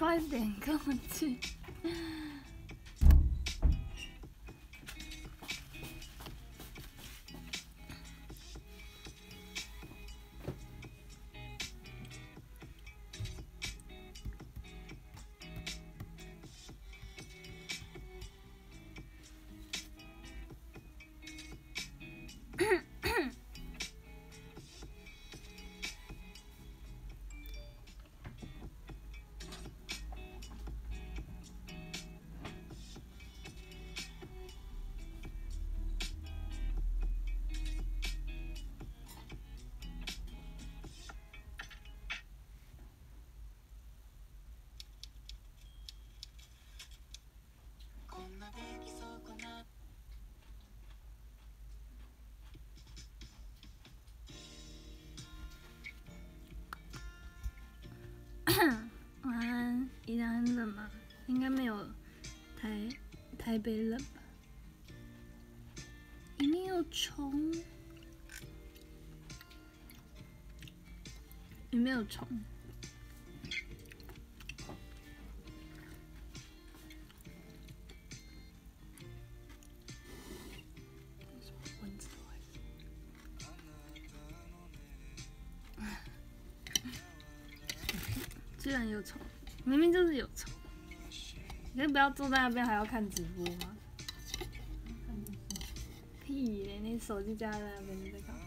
快点跟我去。台北冷吧？里面有虫，里面有虫。坐在那边还要看直播吗？屁嘞！你手机架在那边，你在干嘛？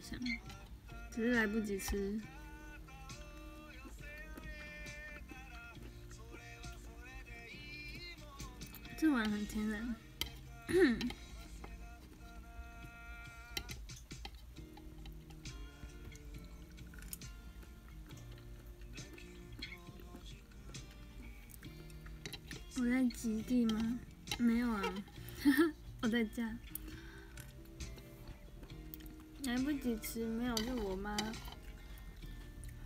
想，只是来不及吃。这碗很天然。我在极地吗？没有啊，我在家。来不及吃，没有，是我妈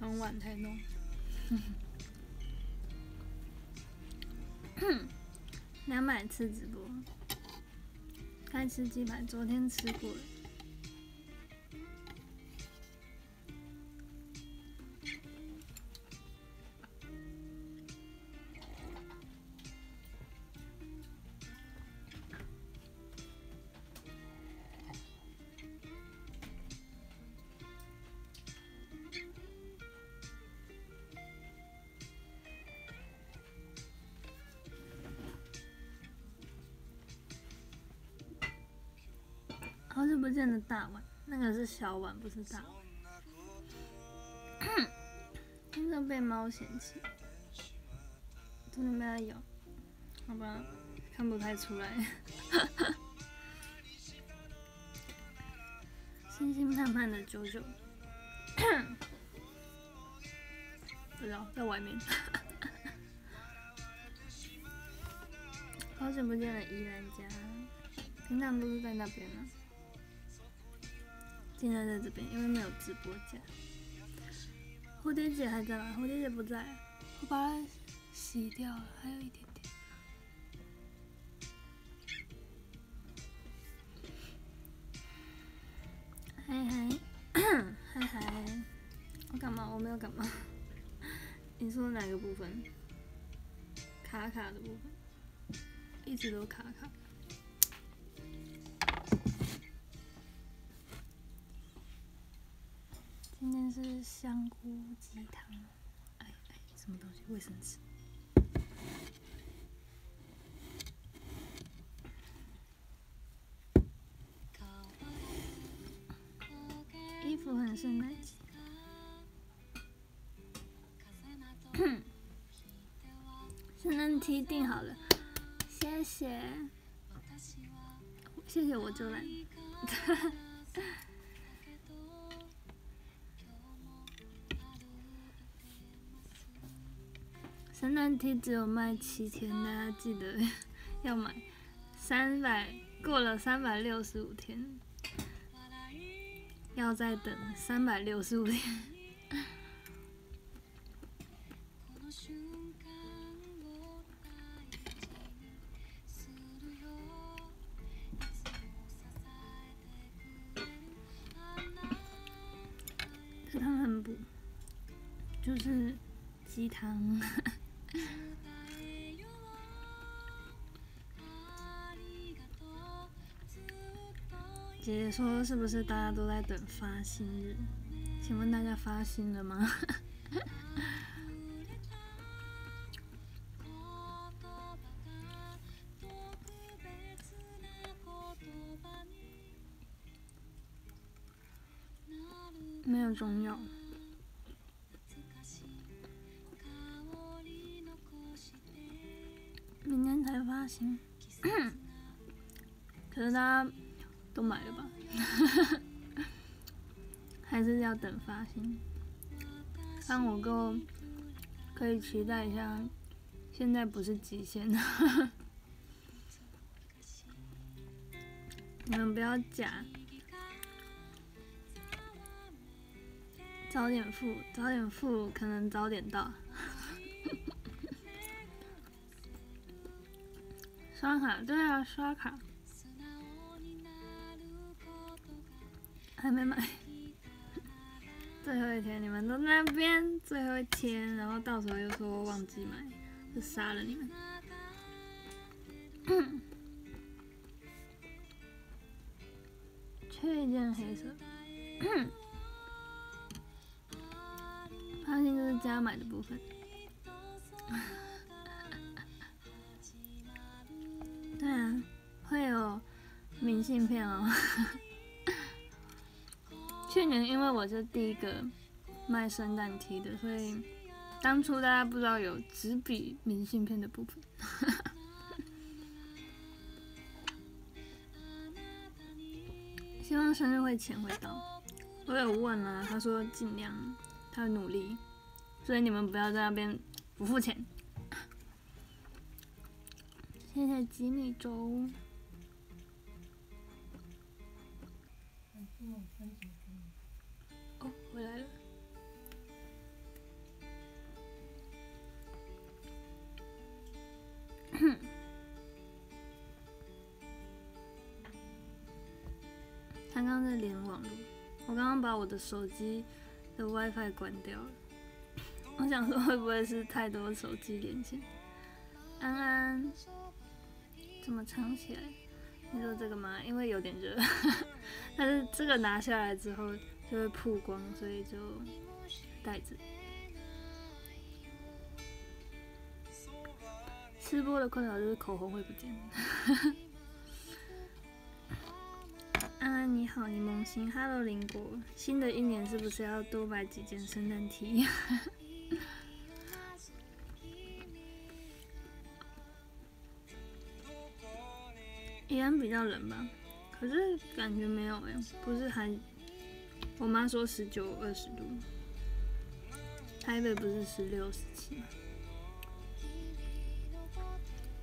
很晚才弄。两百次直播，该吃鸡排，昨天吃过了。好久不见的大碗，那个是小碗，不是大碗。真的被猫嫌弃，真的被它咬，好吧，看不太出来。星星盼盼的九九，不知道在外面。好久不见的宜兰家，平常都是在那边呢。现在在这边，因为没有直播间。蝴蝶姐还在吗？蝴蝶姐不在，我把它洗掉了，还有一点点。嗨嗨，嗨嗨，我感冒，我没有感冒。你说哪个部分？卡卡的部分，一直都卡卡。香菇鸡汤，哎哎，什么东西？卫生纸。衣服很圣诞。圣诞 T 定好了，谢谢，谢谢我就来。诞 T 只有卖七天，大家记得要买。三百过了三百六十五天，要再等三百六十五天。说：“是不是大家都在等发薪日？请问大家发薪了吗？” 没有中药，明天才发薪。可是大家。都买了吧，还是等发行。但我够可以期待一下，现在不是极限的。你们不要假，早点付，早点付，可能早点到。刷卡，对啊，刷卡。还没买，最后一天你们都那边最后一天，然后到时候又说忘记买，就杀了你们。缺一件黑色，发现就是加买的部分。对啊，会有明信片哦。去年因为我是第一个卖圣诞 T 的，所以当初大家不知道有纸笔明信片的部分。希望生日会前会到，我有问了，他说尽量，他努力，所以你们不要在那边不付钱。谢谢吉米粥。他刚刚在连网络，我刚刚把我的手机的 WiFi 关掉了。我想说，会不会是太多手机连线？安安，怎么藏起来？你说这个吗？因为有点热，但是这个拿下来之后。就会曝光，所以就袋子。吃播的困扰就是口红会不见。安 安你好，柠檬心，Hello 林果，新的一年是不是要多买几件圣诞 T？宜安比较冷吧，可是感觉没有哎，不是还。我妈说十九二十度，台北不是十六十七吗？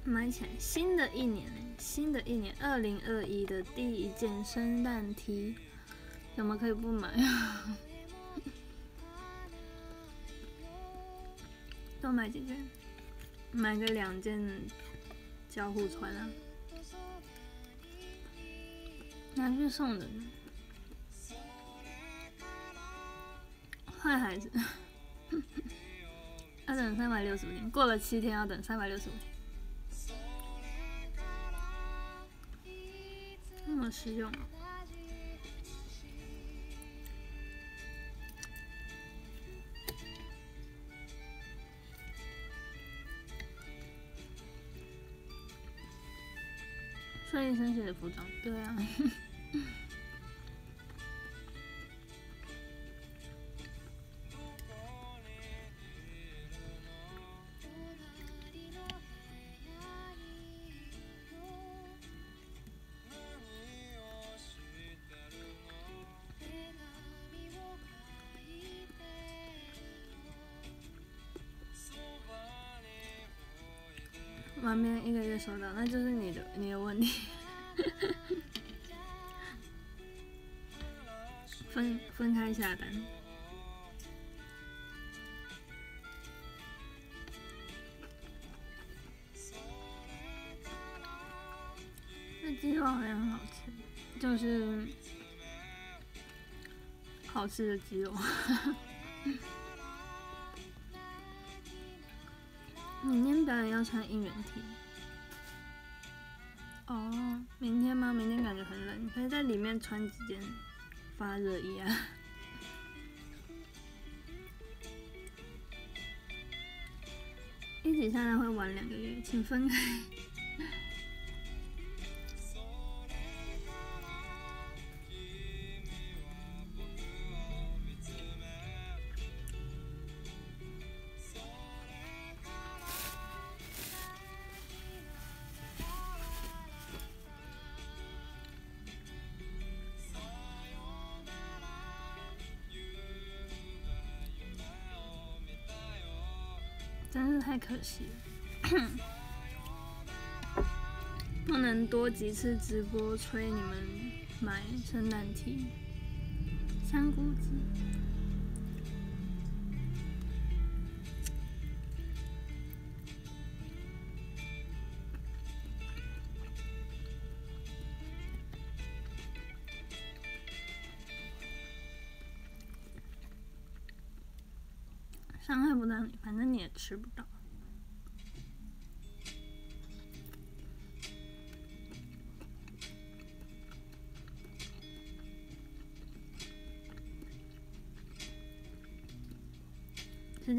买起来，新的一年新的一年，二零二一的第一件圣诞 T，怎么可以不买？啊？多买几件，买个两件交互穿啊，拿去送人。坏孩子，要等三百六十五天，过了七天要等三百六十五天，这么实用。穿一身写的服装，对啊。收到，那就是你的你的问题。分分开下单。那鸡肉好像很好吃，就是好吃的鸡肉。明天表演要穿应援 T。哦，明天吗？明天感觉很冷，你可以在里面穿几件发热衣啊。一起下来会玩两个月，请分开。惜了，不能多几次直播催你们买圣诞 T、香菇子。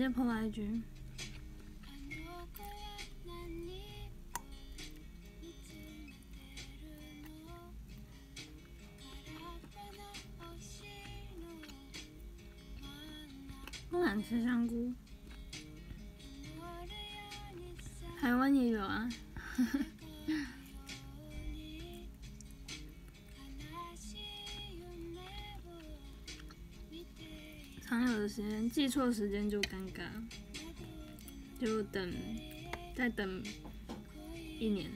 直接破 IG。时间记错时间就尴尬，就等再等一年，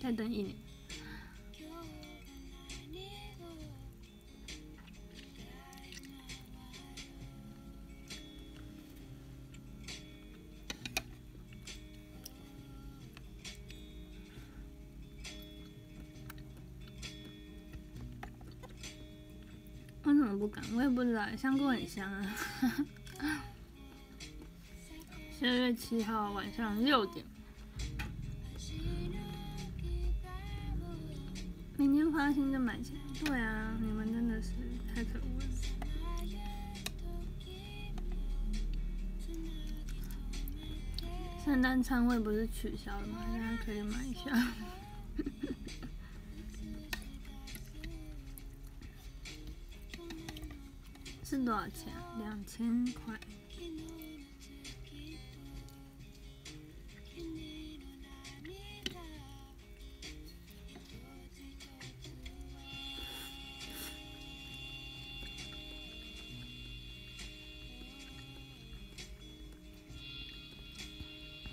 再等一年。不敢？我也不知道，香菇很香啊。十二月七号晚上六点，明天发薪就买起来。对啊，你们真的是太可恶了。圣诞餐会不是取消了吗？大家可以买一下。钱？两千块。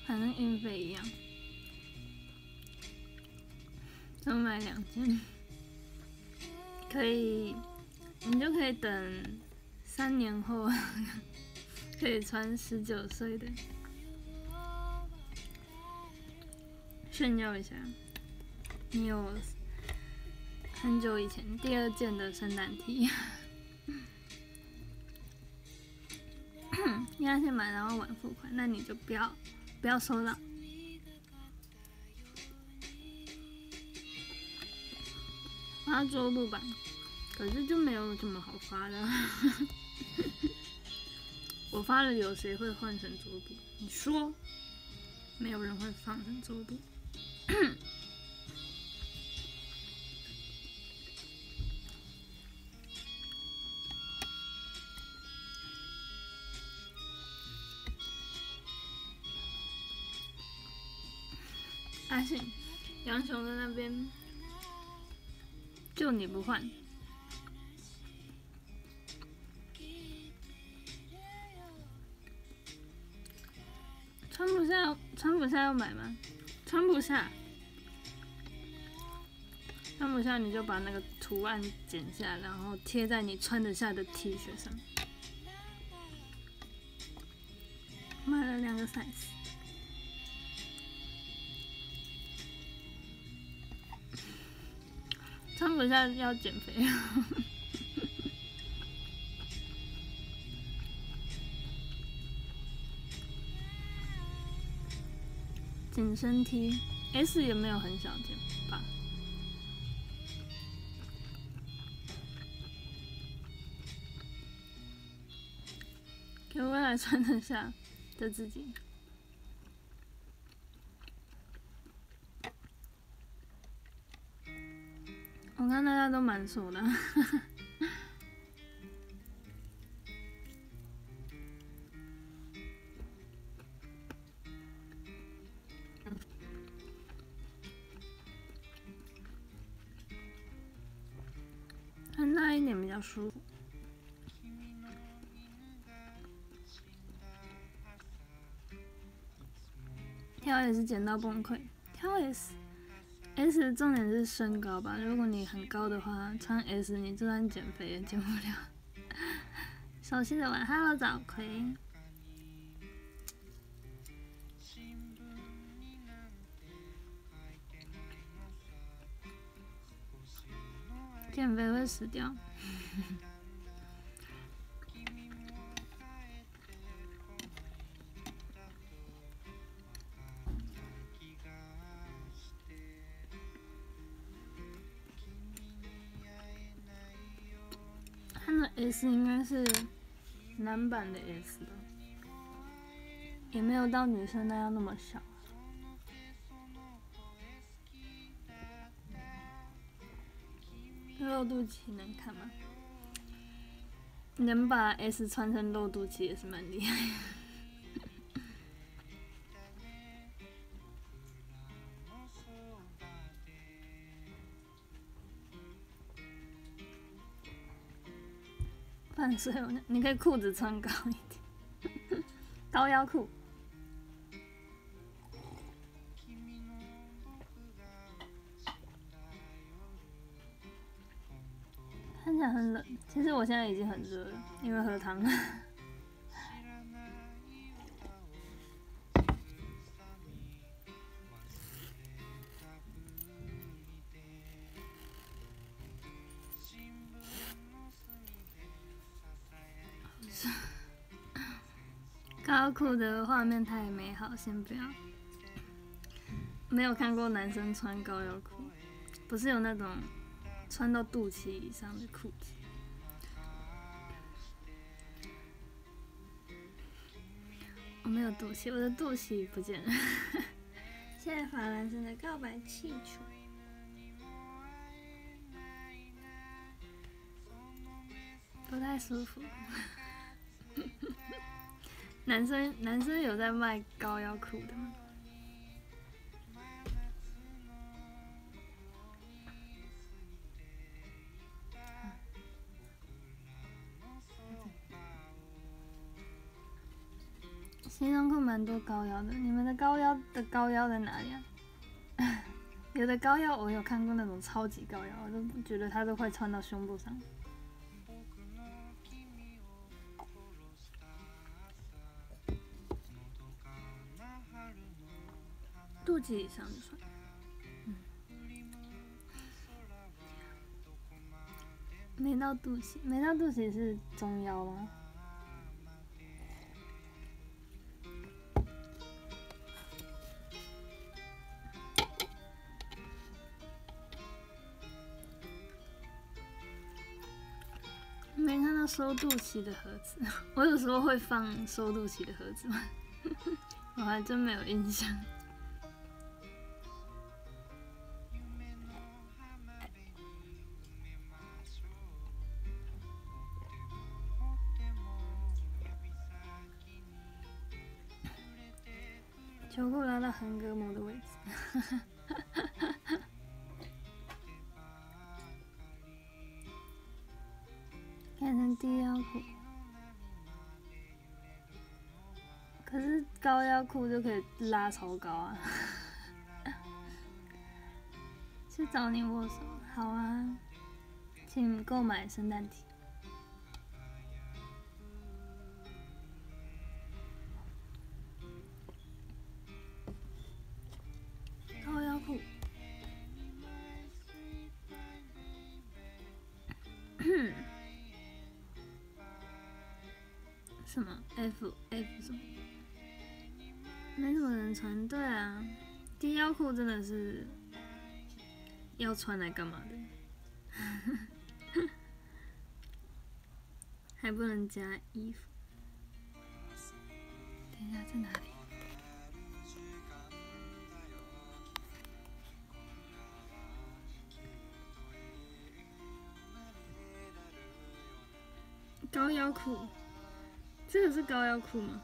反正运费一样，就买两件，可以，你就可以等三年后可以穿十九岁的，炫耀一下，你有很久以前第二件的圣诞 T，压线买然后晚付款，那你就不要。不要收到，发桌布吧，可是就没有这么好发的。我发了，有谁会换成桌布？你说，没有人会放成桌布。阿信，杨雄在那边，就你不换，穿不下，要买吗？穿不下，穿不下你就把那个图案剪下，然后贴在你穿得下的 T 恤上。买了两个 size，穿不下要减肥。紧身 T S 也没有很小件吧？给未来穿得下的自己。我看大家都蛮瘦的。一点比较舒服。挑也是减到崩溃，挑 S，S 的重点是身高吧？如果你很高的话，穿 S 你就算减肥也减不了。熟悉的玩，Hello 早葵。减肥会死掉。他的 S 应该是男版的 S 吧，也没有到女生那样那么小。露肚脐能看吗？能把 S 穿成露肚脐也是蛮厉害。半岁，你可以裤子穿高一点，高腰裤。起来很冷，其实我现在已经很热了，因为喝汤了。高裤的画面太美好，先不要。没有看过男生穿高腰裤，不是有那种。穿到肚脐以上的裤子，我没有肚脐，我的肚脐不见了。谢谢法兰生的告白气球，不太舒服。男生男生有在卖高腰裤的吗？西装裤蛮多高腰的，你们的高腰的高腰在哪里啊？有的高腰我有看过那种超级高腰，我都觉得它都快穿到胸部上。肚脐以上就穿。没到肚脐，没到肚脐是中腰吗？没看到收肚脐的盒子，我有时候会放收肚脐的盒子吗？我还真没有印象。秋裤拉到横膈膜的位置。变成低腰裤，可是高腰裤就可以拉超高啊！去找你握手，好啊，请购买圣诞体。裤真的是要穿来干嘛的？还不能加衣服。等一下，在哪里？高腰裤，这个是高腰裤吗？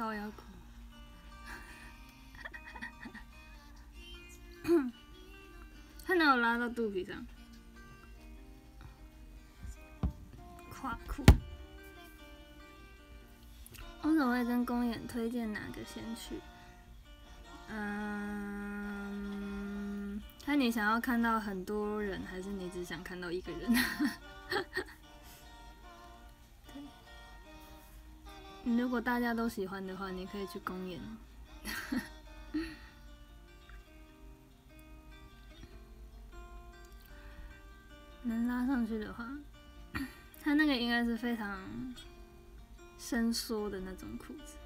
高腰裤，他哪有拉到肚皮上？垮裤。我怎么会跟公演推荐哪个先去？嗯，看你想要看到很多人，还是你只想看到一个人？如果大家都喜欢的话，你可以去公演。能拉上去的话，它那个应该是非常伸缩的那种裤子。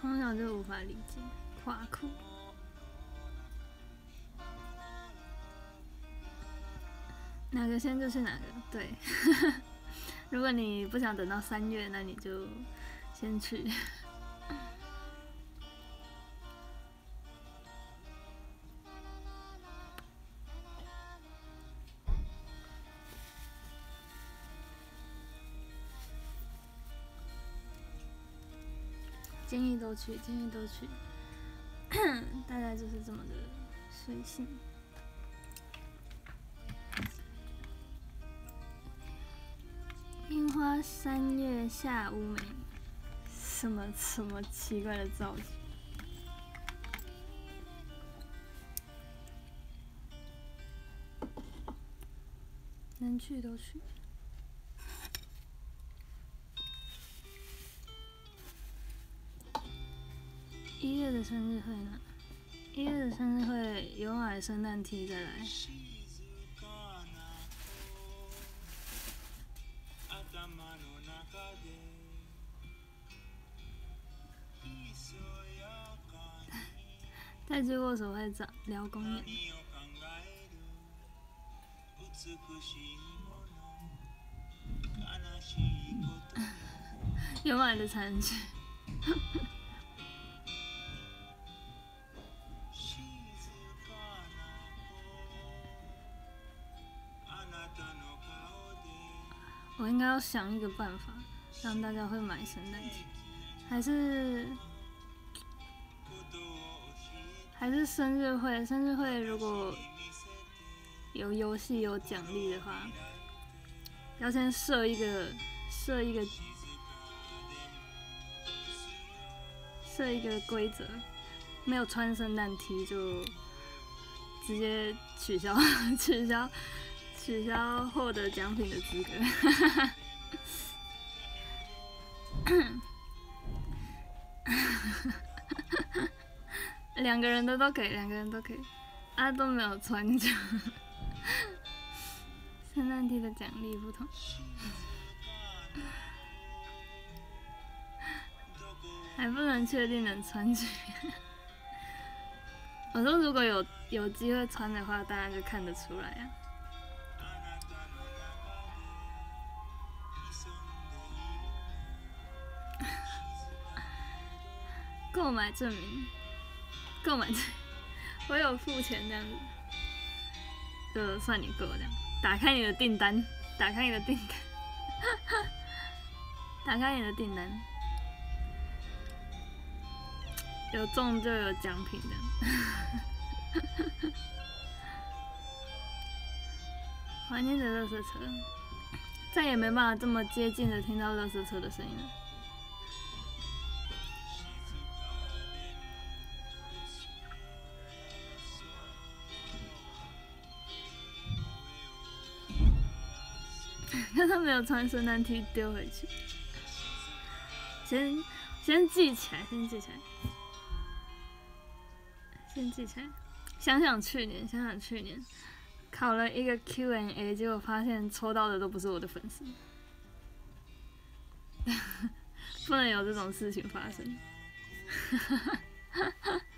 从小就无法理解垮裤。哪个先就是哪个，对。如果你不想等到三月，那你就先去。建议都去，建议都去。大概就是这么的随性。樱花三月下乌梅，什么什么奇怪的造型？能去都去。一月的生日会呢？一月的生日会有买圣诞 T 再来。再去握手会找聊公演。有买的餐具。我应该要想一个办法，让大家会买圣诞节，还是还是生日会？生日会如果有游戏有奖励的话，要先设一个设一个设一个规则，没有穿圣诞 T 就直接取消 取消。取消获得奖品的资格，两个人的都可以，两个人都可以，啊都没有穿就，圣诞节的奖励不同，还不能确定能穿去。我说如果有有机会穿的话，大家就看得出来啊。购买证明，购买证，我有付钱这样子。就算你够这样。打开你的订单，打开你的订单，打开你的订单，有中就有奖品的。怀念着乐色车，再也没办法这么接近的听到乐色车的声音了。他没有穿圣诞 T，丢回去。先先记起来，先记起来，先记起来。想想去年，想想去年。考了一个 Q&A，结果发现抽到的都不是我的粉丝，不能有这种事情发生。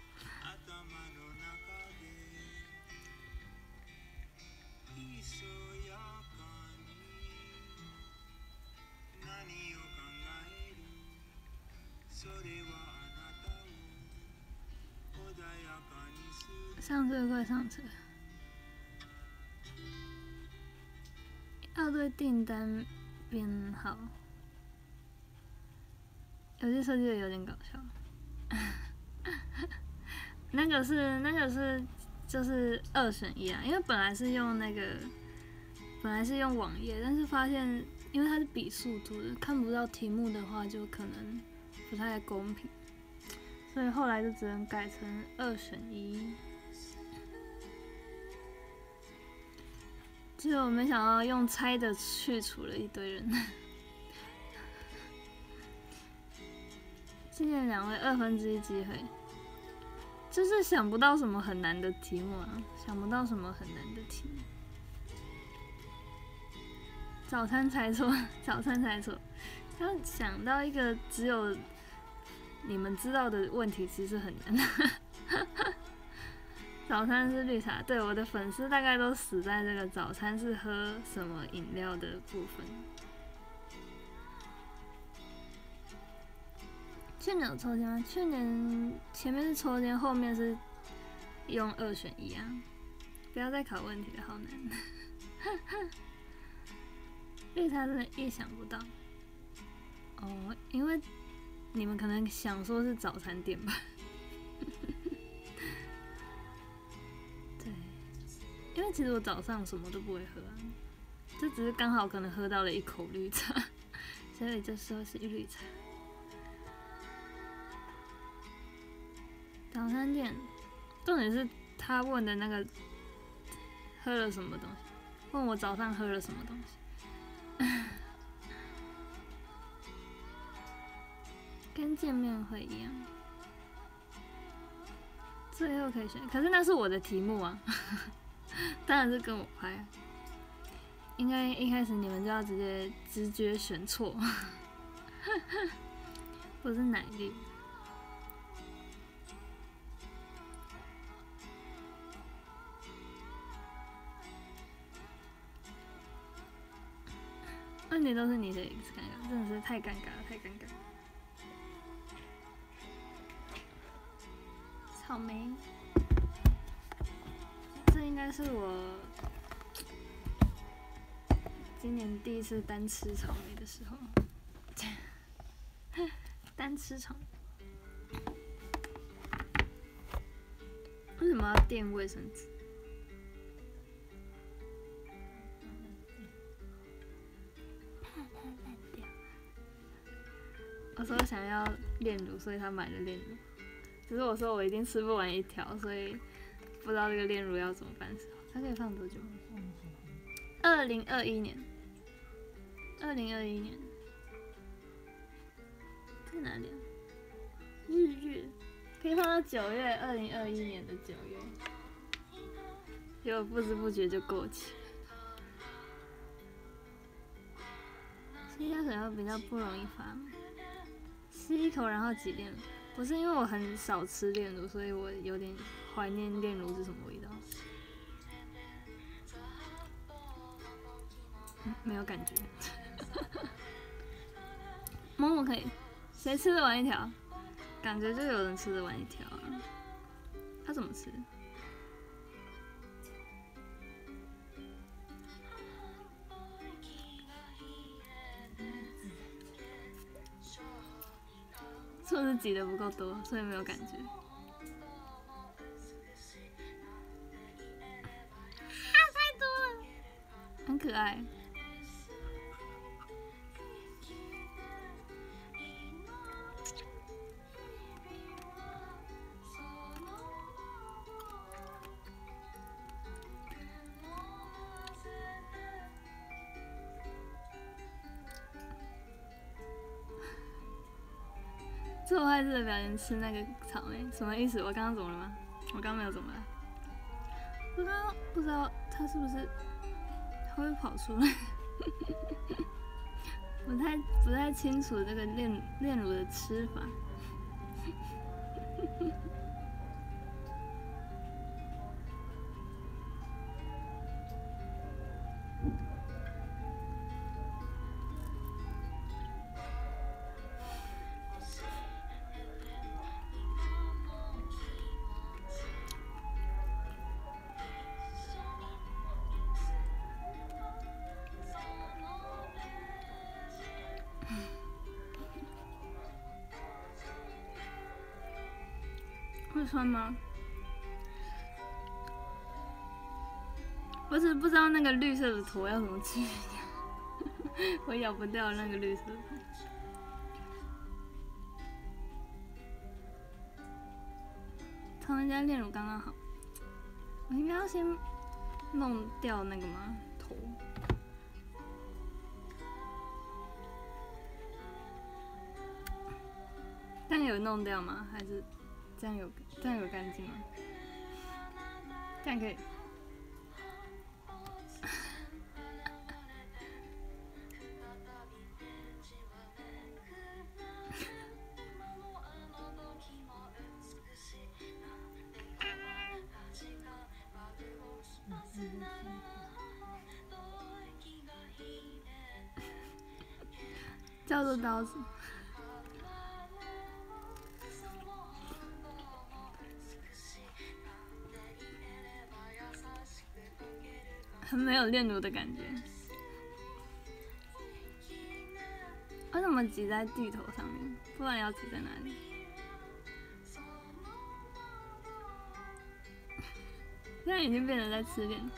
上车快上车。要对订单编号，有些设计的有点搞笑。那个是那个是就是二选一啊，因为本来是用那个本来是用网页，但是发现因为它是比速度的，看不到题目的话就可能不太公平，所以后来就只能改成二选一。其实我没想到用猜的去除了一堆人。谢谢两位二分之一机会，就是想不到什么很难的题目啊，想不到什么很难的题目。早餐猜错，早餐猜错，要想到一个只有你们知道的问题，其实很难。早餐是绿茶，对我的粉丝大概都死在这个早餐是喝什么饮料的部分。去年有抽签吗？去年前面是抽签，后面是用二选一啊！不要再考问题了，好难。绿茶真的意想不到哦，因为你们可能想说是早餐店吧。因为其实我早上什么都不会喝，这只是刚好可能喝到了一口绿茶，所以就说是一绿茶。早餐店，重点是他问的那个喝了什么东西，问我早上喝了什么东西，跟见面会一样，最后可以选，可是那是我的题目啊。当然是跟我拍，应该一开始你们就要直接直觉选错，我是奶绿。问题都是你的 X 尴尬，真的是太尴尬了，太尴尬了。草莓。这应该是我今年第一次单吃草莓的时候，单吃草莓。为什么要垫卫生纸？我说想要炼乳，所以他买了炼乳。只是我说我一定吃不完一条，所以。不知道这个炼乳要怎么办？它可以放多久？二零二一年，二零二一年在哪里？日月可以放到九月，二零二一年的九月，结果不知不觉就过期。吸下水会比较不容易发吸一口然后挤炼乳，不是因为我很少吃炼乳，所以我有点。怀念炼乳是什么味道？没有感觉，某某可以。谁吃的完一条？感觉就有人吃的完一条啊。他怎么吃？是不是挤的不够多，所以没有感觉？很可爱。做坏事的表情吃那个草莓，什么意思？我刚刚怎么了吗？我刚刚没有怎么了。我刚刚不知道他是不是它会跑出来，不太不太清楚这个炼炼乳的吃法。穿吗？我只是不知道那个绿色的头要怎么去，我咬不掉那个绿色的头。他们家炼乳刚刚好，我应该要先弄掉那个吗？头？但有弄掉吗？还是这样有这样有干净吗？这样可以。叫做刀子。有炼乳的感觉。为什么挤在地头上面？不然要挤在哪里？现在已经变成在吃炼。很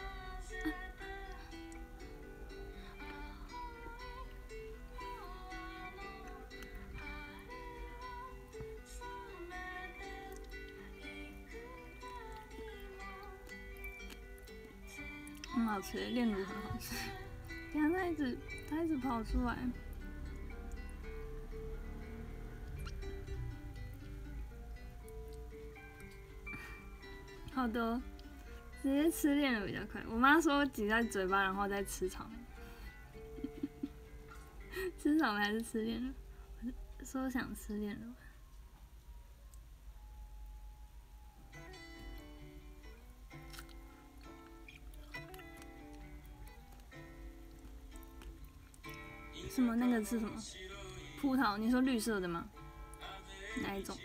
吃，炼乳很好吃。你看它一直，它一直跑出来，好的，直接吃炼乳比较快。我妈说挤在嘴巴，然后再吃草莓。吃草莓还是吃炼乳？说想吃炼乳。什么？那个是什么？葡萄？你说绿色的吗？哪一种？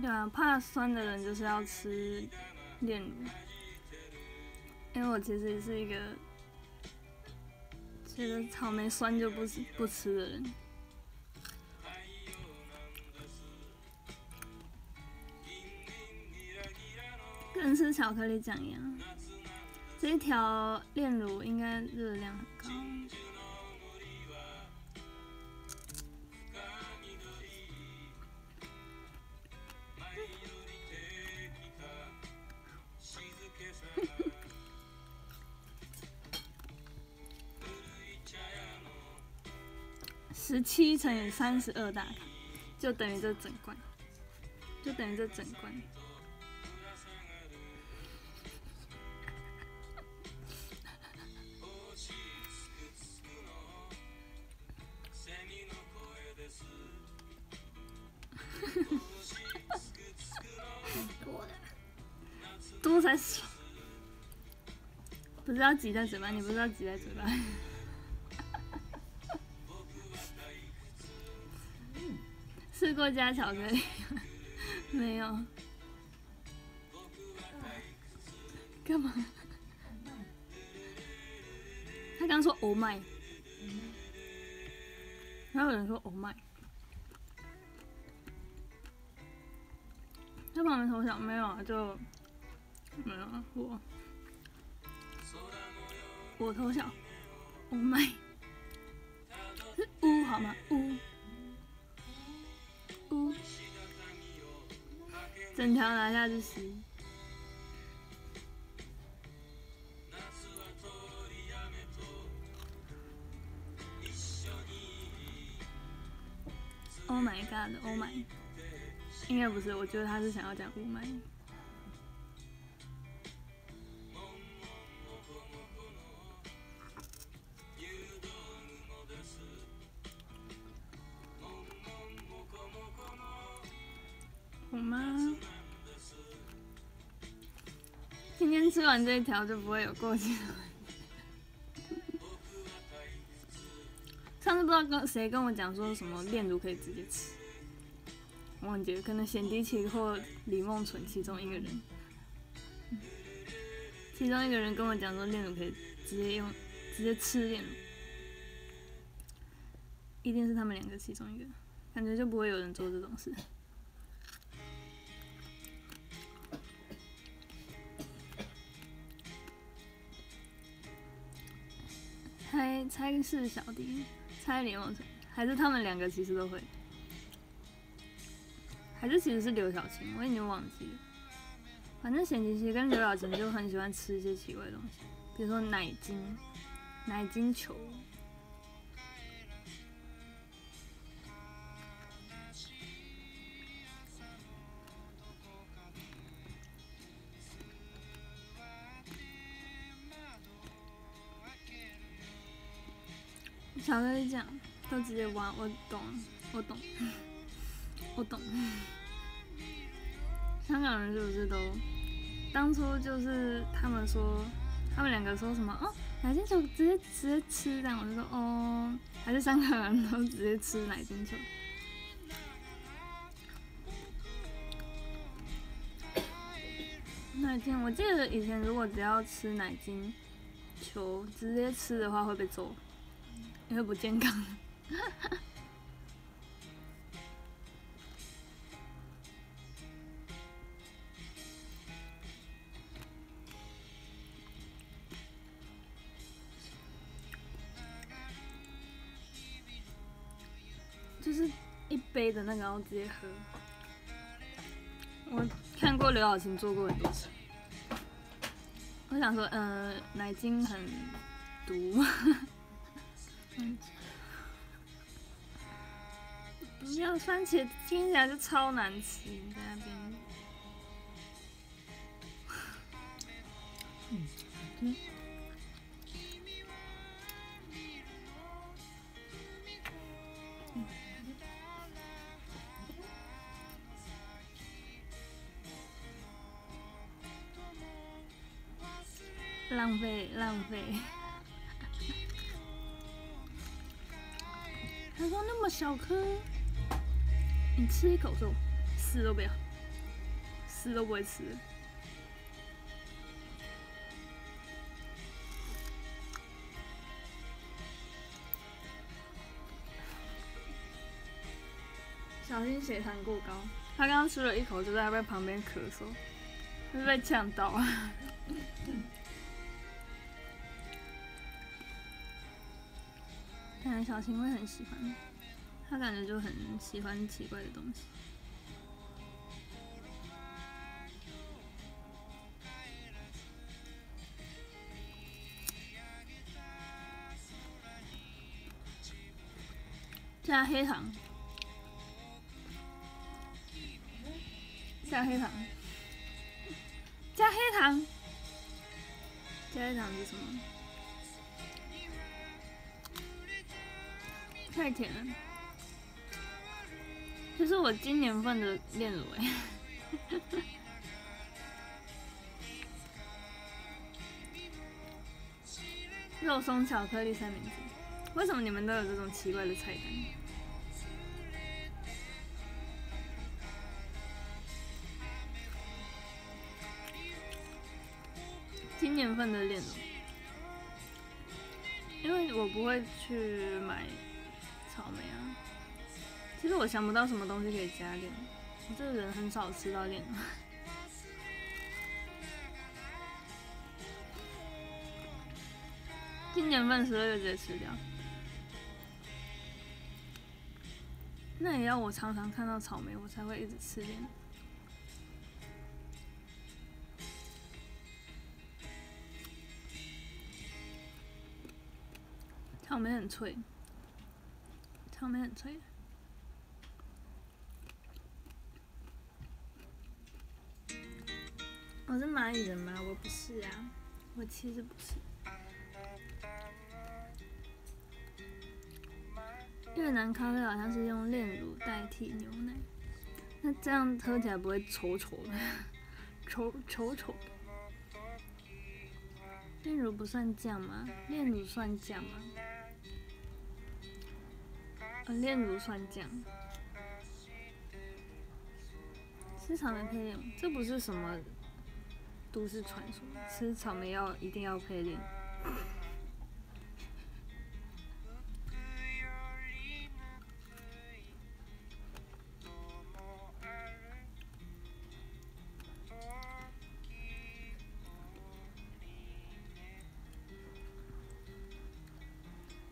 对啊，怕酸的人就是要吃炼乳，因为我其实是一个。这个草莓酸就不吃不吃的人，跟吃巧克力酱一样。这一条炼乳应该热量七乘以三十二大卡，就等于这整罐，就等于这整罐。多的，多才。不是要挤在嘴巴，你不是要挤在嘴巴。过加巧克力？没有。干嘛？他刚说 “Oh my”，还有人说 “Oh my”。在旁边偷笑没有啊？就没有啊？我我偷笑，Oh my，是 呜好吗？呜，整条拿下就行。Oh my god！Oh my！应该不是，我觉得他是想要讲雾霾。这一条就不会有过期了。上次不知道跟谁跟我讲说什么炼乳可以直接吃。忘记了，可能贤迪奇或李梦纯其中一个人，其中一个人跟我讲说炼乳可以直接用，直接吃炼乳，一定是他们两个其中一个，感觉就不会有人做这种事。猜是小弟，猜李梦纯，还是他们两个其实都会？还是其实是刘晓晴，我已经忘记了。反正贤琪琪跟刘晓晴就很喜欢吃一些奇怪的东西，比如说奶精、奶精球。巧克力酱都直接挖，我懂，我懂。我懂，香港人是不是都当初就是他们说，他们两个说什么哦，奶精球直接直接吃这样，我就说哦，还是香港人都直接吃奶精球。奶精，我记得以前如果只要吃奶精球直接吃的话会被揍，因为不健康。就是一杯的那个，然后直接喝。我看过刘晓晴做过很多次。我想说，嗯，奶精很毒。不要番茄，听起来就超难吃，在那边。嗯。浪费浪费，他说那么小颗，你吃一口就死都不要，死都不会吃。小心血糖过高，他刚刚吃了一口就在他旁边咳嗽，是被呛到啊。看来小青会很喜欢，他感觉就很喜欢奇怪的东西。加黑糖，加黑糖，加黑糖，加黑糖是什么？太甜了。这是我今年份的炼乳哎，肉松巧克力三明治。为什么你们都有这种奇怪的菜单？今年份的炼乳，因为我不会去买草莓啊。其实我想不到什么东西可以加点，我这个人很少吃到点。今年份十二月直接吃掉，那也要我常常看到草莓，我才会一直吃点。草莓很脆，草莓很脆。我是蚂蚁人吗？我不是啊，我其实不是。越南咖啡好像是用炼乳代替牛奶，那这样喝起来不会稠稠的，稠稠稠。炼乳不算酱吗？炼乳算酱吗？炼乳算酱，吃草莓配炼乳，这不是什么都市传说。吃草莓要一定要配炼。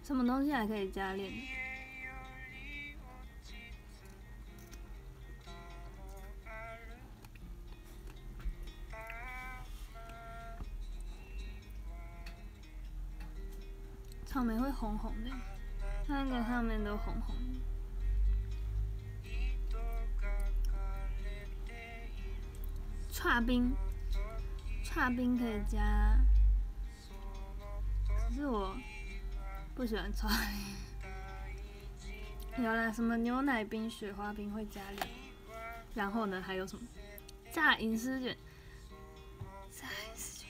什么东西还可以加炼乳？草莓会红红的，那个上面都红红的。串冰，串冰可以加，可是我不喜欢串。有了什么牛奶冰、雪花冰会加料，然后呢还有什么炸银丝卷？炸银丝卷，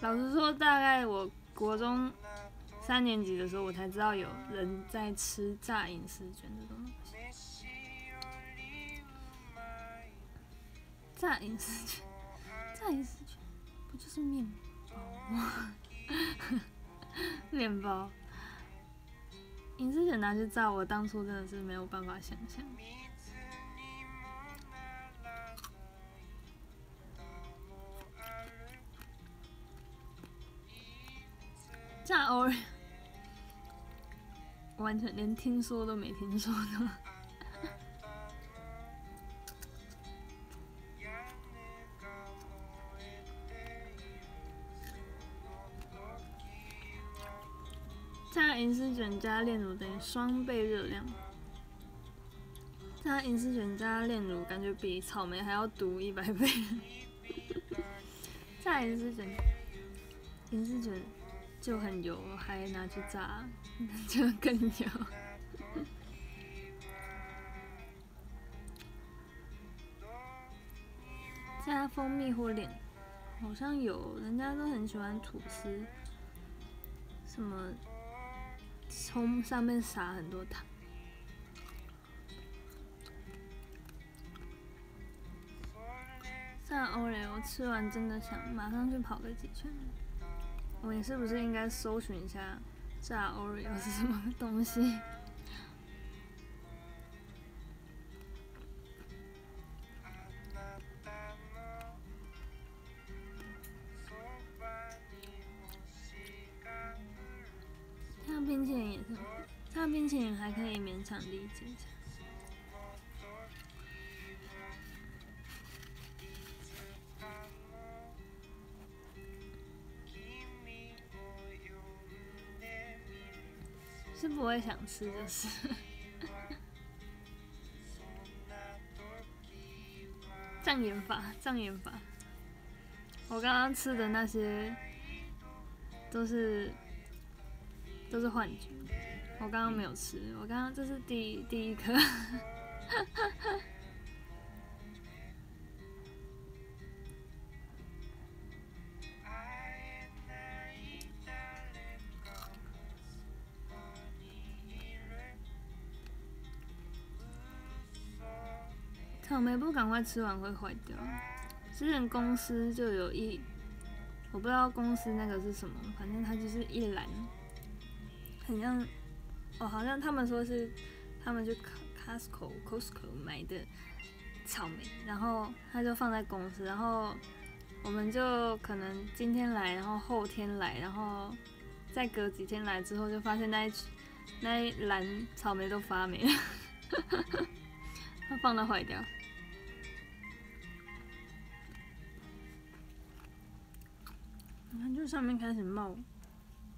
老实说，大概我国中。三年级的时候，我才知道有人在吃炸银丝卷这种东西。炸银丝卷，炸银丝卷，不就是面包吗？面包，银丝卷拿去炸，我当初真的是没有办法想象。炸 Oreo。完全连听说都没听说的。炸银丝卷加炼乳等于双倍热量。炸银丝卷加炼乳，感觉比草莓还要毒一百倍。炸银丝卷，银丝卷就很油，还拿去炸。就更油，加蜂蜜或脸，好像有，人家都很喜欢吐司，什么葱上面撒很多糖。炸欧蕾，我吃完真的想马上去跑个几圈。我们是不是应该搜寻一下？炸 Oreo 是什么东西？像冰淇淋也是，像冰淇淋还可以勉强理解。一下不会想吃，就是。障眼法，障眼法。我刚刚吃的那些都是都是幻觉，我刚刚没有吃，我刚刚这是第第一颗。哈哈哈快吃完会坏掉。之前公司就有一我不知道公司那个是什么，反正它就是一篮，很像哦，好像他们说是他们去 Costco Costco 买的草莓，然后他就放在公司，然后我们就可能今天来，然后后天来，然后再隔几天来之后，就发现那一那一篮草莓都发霉了，它放到坏掉。看，就上面开始冒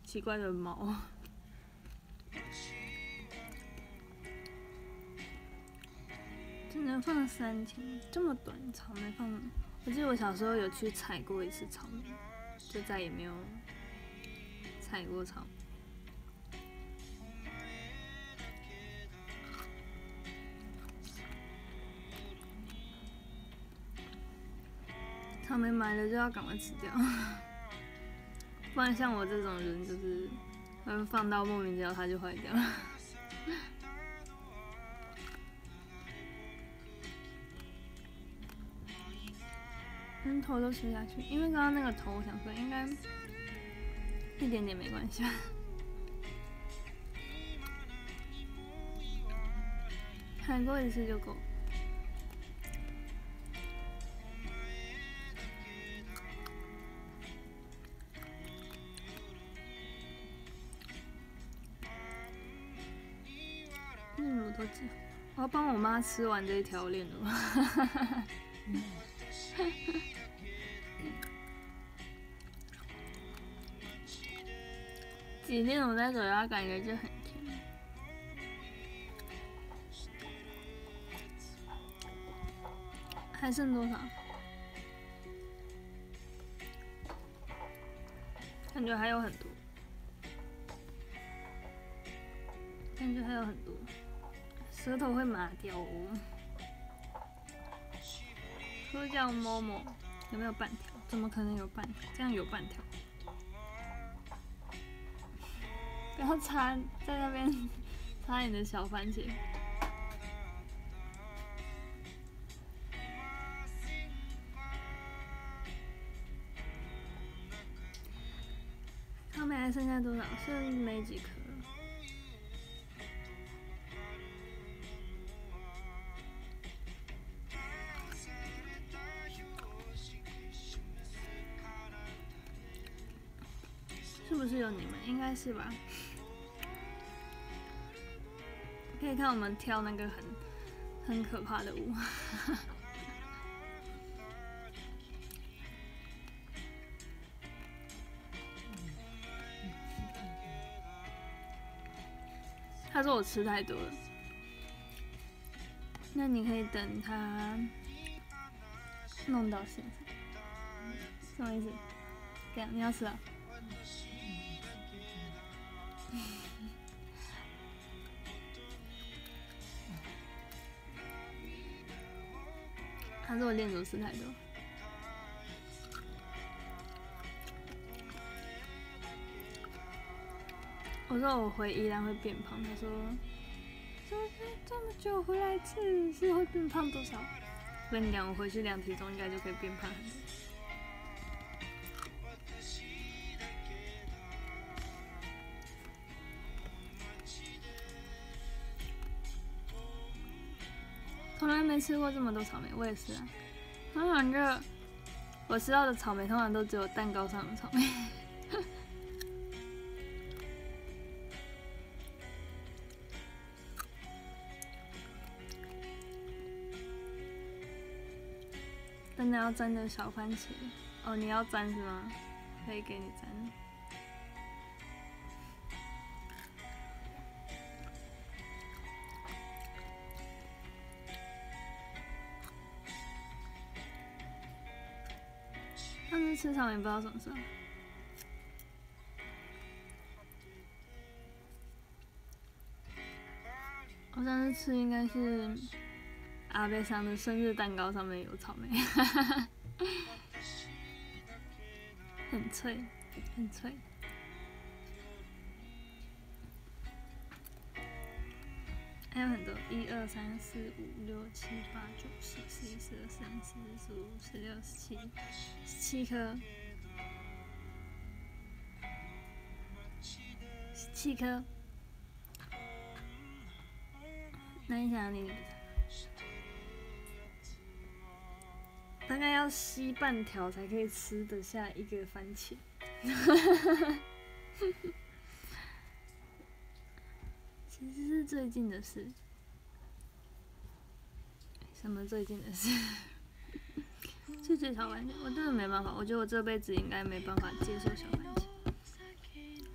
奇怪的毛。只能放三天，这么短草莓放？我记得我小时候有去采过一次草莓，就再也没有采过草莓。草莓买了就要赶快吃掉。不然像我这种人，就是嗯放到莫名其妙它就坏掉了。连 头都吃下去，因为刚刚那个头，我想说应该一点点没关系吧。喊过一次就够。我要帮我妈吃完这一条链了。几天我在嘴上感觉就很甜。还剩多少？感觉还有很多。感觉还有很多。舌头会麻掉哦。喝酱摸摸，有没有半条？怎么可能有半条？这样有半条。不要擦，在那边 擦你的小番茄。他们还剩下多少？剩没几颗。是不是有你们，应该是吧？可以看我们跳那个很很可怕的舞。他说我吃太多了，那你可以等他弄到现在，什么意思？这样你要吃啊？他说我练主吃太多。我说我回依然会变胖，他说，这这么久回来一次是会变胖多少？我跟你讲，我回去量体重应该就可以变胖。很多吃过这么多草莓，我也是啊。通常就我吃到的草莓，通常都只有蛋糕上的草莓。真的要沾着小番茄哦？你要沾是吗？可以给你沾。吃草莓不知道怎么事。我上次吃应该是阿贝桑的生日蛋糕，上面有草莓，很脆，很脆。还有很多，一二三四五六七八九十十一十二十三十四十五十六十七，十七颗，十七颗。那你想你，大概要吸半条才可以吃得下一个番茄。其实是最近的事。什么最近的事？就这小番茄，我真的没办法。我觉得我这辈子应该没办法接受小番茄。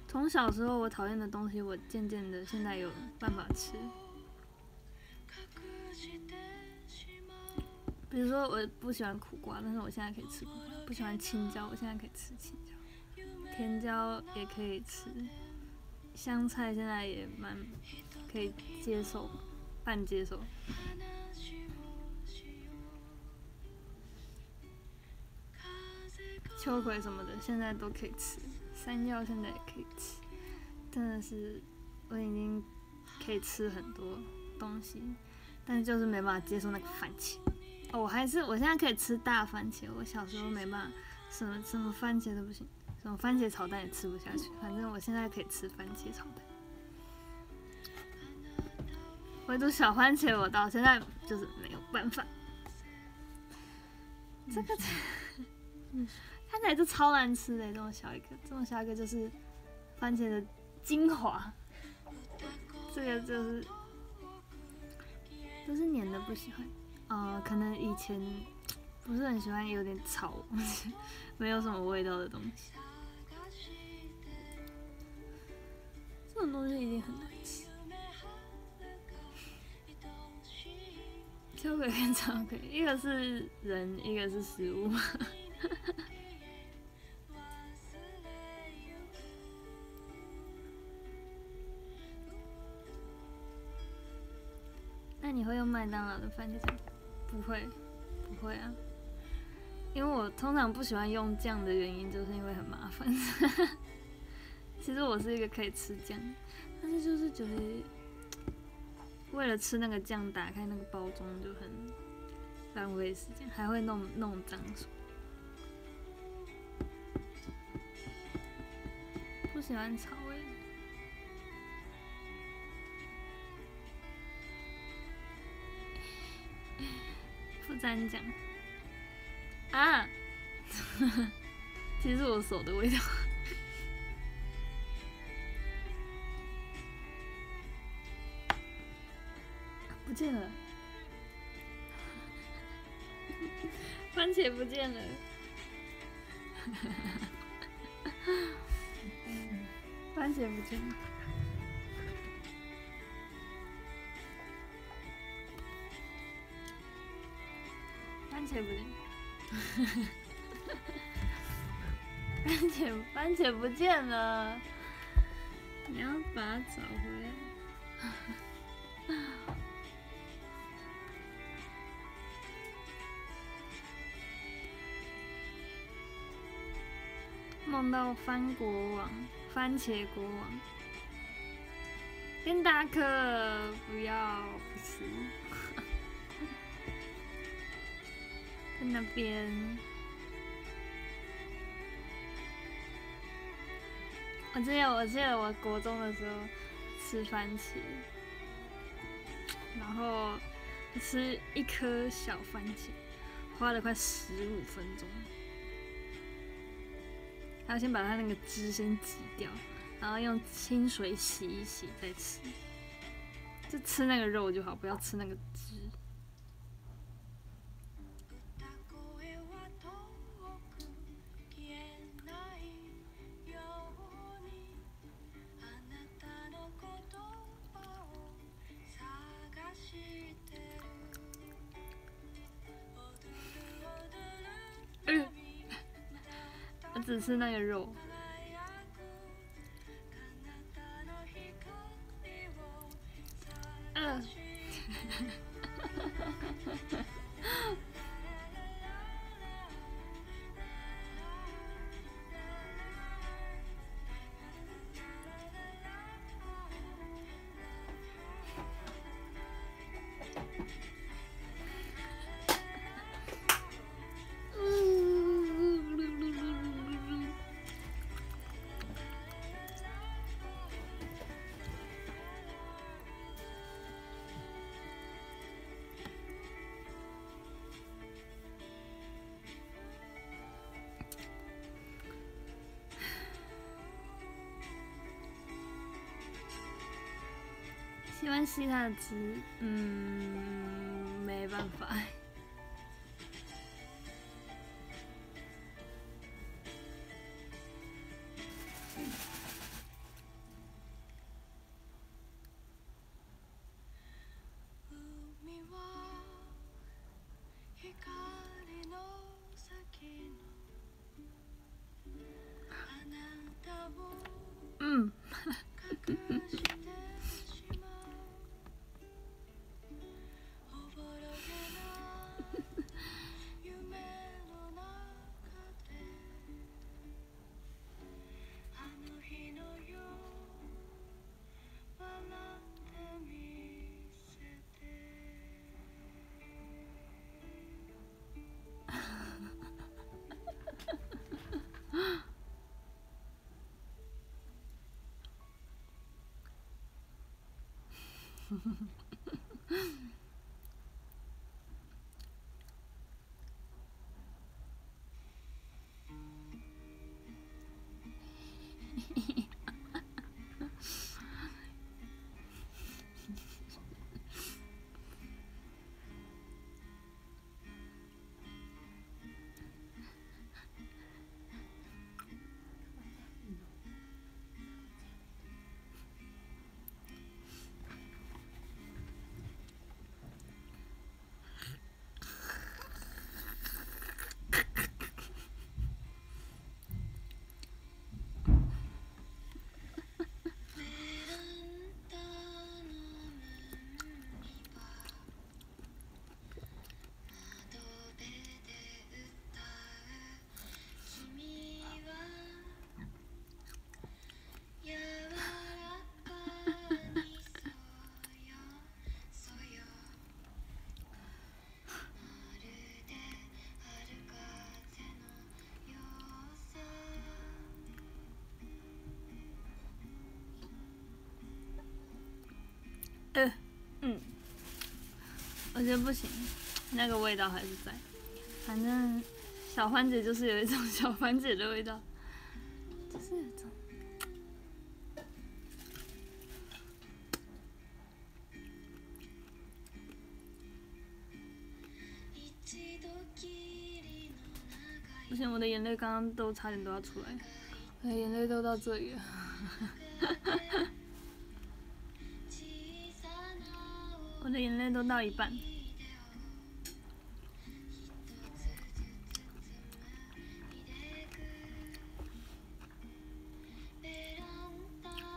从小时候我讨厌的东西，我渐渐的现在有办法吃。比如说，我不喜欢苦瓜，但是我现在可以吃苦瓜；不喜欢青椒，我现在可以吃青椒；甜椒也可以吃；香菜现在也蛮可以接受，半接受。秋葵什么的现在都可以吃，山药现在也可以吃，真的是我已经可以吃很多东西，但是就是没办法接受那个番茄。哦，我还是我现在可以吃大番茄，我小时候没办法，什么什么番茄都不行，什么番茄炒蛋也吃不下去。反正我现在可以吃番茄炒蛋，唯独小番茄我到现在就是没有办法。这个 看起来就超难吃的，这么小一个，这么小一个就是番茄的精华。这个就是都是黏的，不喜欢。呃，可能以前不是很喜欢，有点草，没有什么味道的东西。这种东西一定很难吃。秋葵跟草葵，一个是人，一个是食物。那你会用麦当劳的番茄酱？不会，不会啊，因为我通常不喜欢用酱的原因，就是因为很麻烦。其实我是一个可以吃酱，但是就是觉得为了吃那个酱，打开那个包装就很浪费时间，还会弄弄脏手。不喜欢草味。不沾酱啊！其实我手的味道见了，番茄不见了，番茄不见了。番茄不见了，番茄番茄不见了，你要把它找回来。梦到番国王，番茄国王，变大可，不要不吃。在那边，我记得，我记得我国中的时候吃番茄，然后吃一颗小番茄，花了快十五分钟，要先把它那个汁先挤掉，然后用清水洗一洗再吃，就吃那个肉就好，不要吃那个汁。只是那个肉。其他吃，嗯，没办法。Hehehe 呃，嗯，我觉得不行，那个味道还是在。反正小欢姐就是有一种 小欢姐的味道，就是有种。不行，我的眼泪刚刚都差点都要出来，我的眼泪都到这里了。我的眼泪都到一半，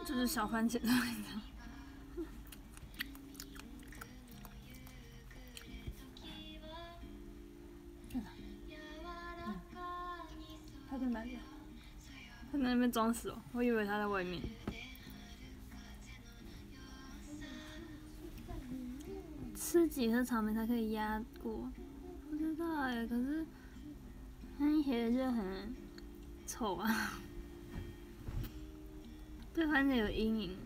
这是小番茄的味道。他在哪里？他在那边装死哦，我以为他在外面。几颗草莓才可以压过？不知道哎，可是番茄就很丑啊。对番茄有阴影，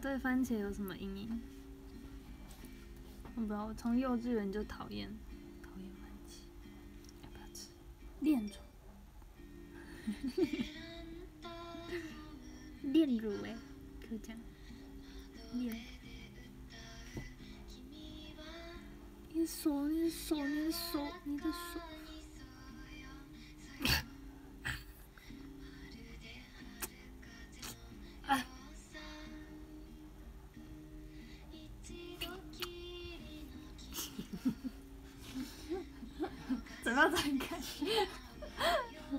对番茄有什么阴影？我不知道，我从幼稚园就讨厌讨厌番茄，要不要吃？炼乳，展开？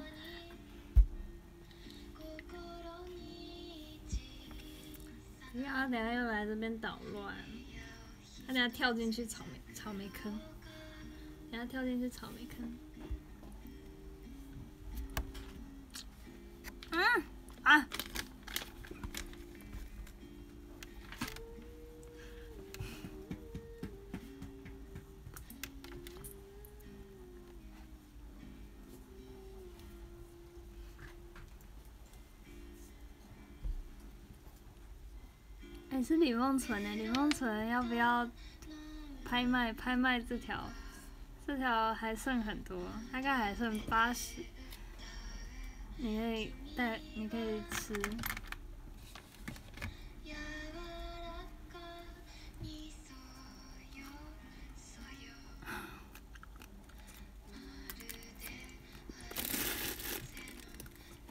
不要，等下又来这边捣乱。他等下跳进去草莓。草莓坑，等下跳进去草莓坑。是李梦纯呢？李梦纯要不要拍卖？拍卖这条，这条还剩很多，大概还剩八十。你可以带，你可以吃。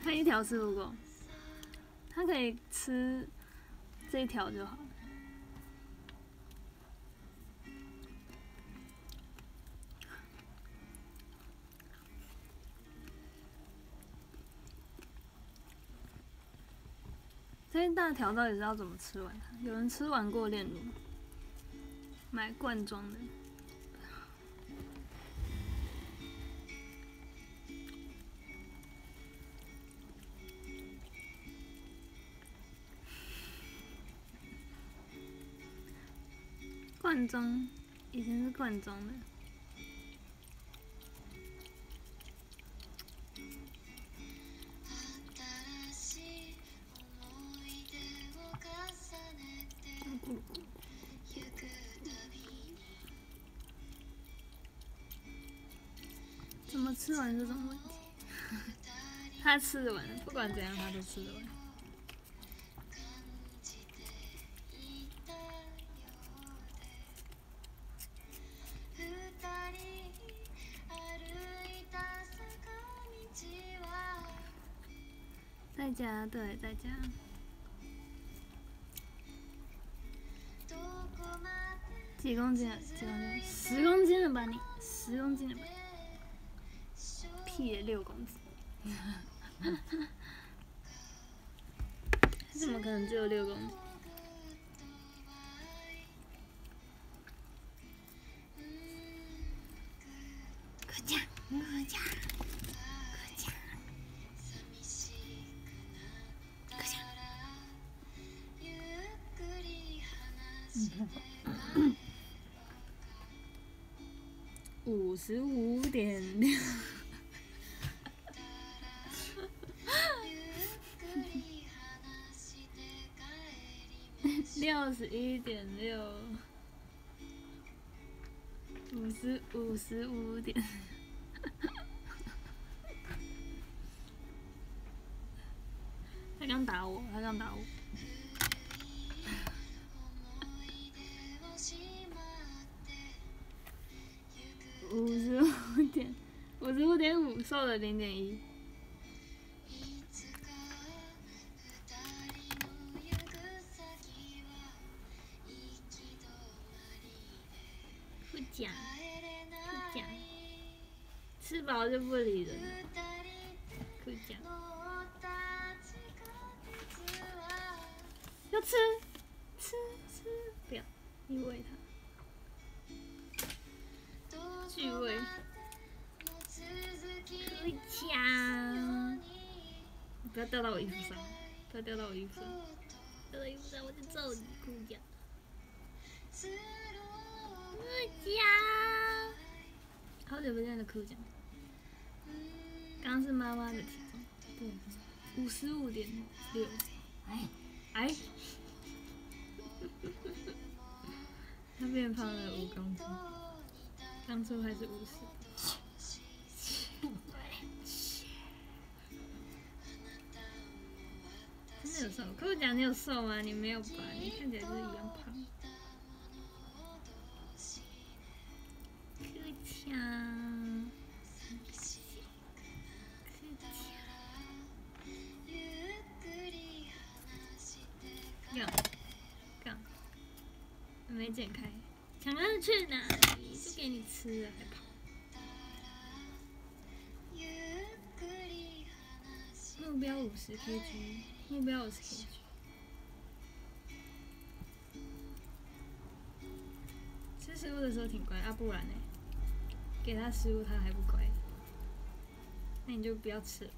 他一条吃不够，他可以吃。这一条就好。这一大条到底是要怎么吃完？有人吃完过炼乳，买罐装的。罐装，以前是罐装的。怎么吃完这种问题？他吃得完，不管怎样他都吃得完。在家。几公斤？几公斤？十公斤了吧你？十公斤了吧？屁，六公斤！怎么可能只有六公斤？十五点六。六十一点六，五十五十五点，零点一。不讲，不讲，吃饱就不理人了。掉到我衣服上，不要掉到我衣服上，掉到衣服上我就揍你，不讲。好久不见的哭讲。刚是妈妈的体重，对，五十五点六，哎哎，他变胖了五公斤，当初还是五十。不？讲你有瘦吗？你没有吧？你看起来就是一样胖。哭腔，杠杠，没剪开，想要去哪里就给你吃了，还跑。目标五十 kg，目标五十。吃食物的时候挺乖啊，不然呢？给他食物他还不乖，那你就不要吃了。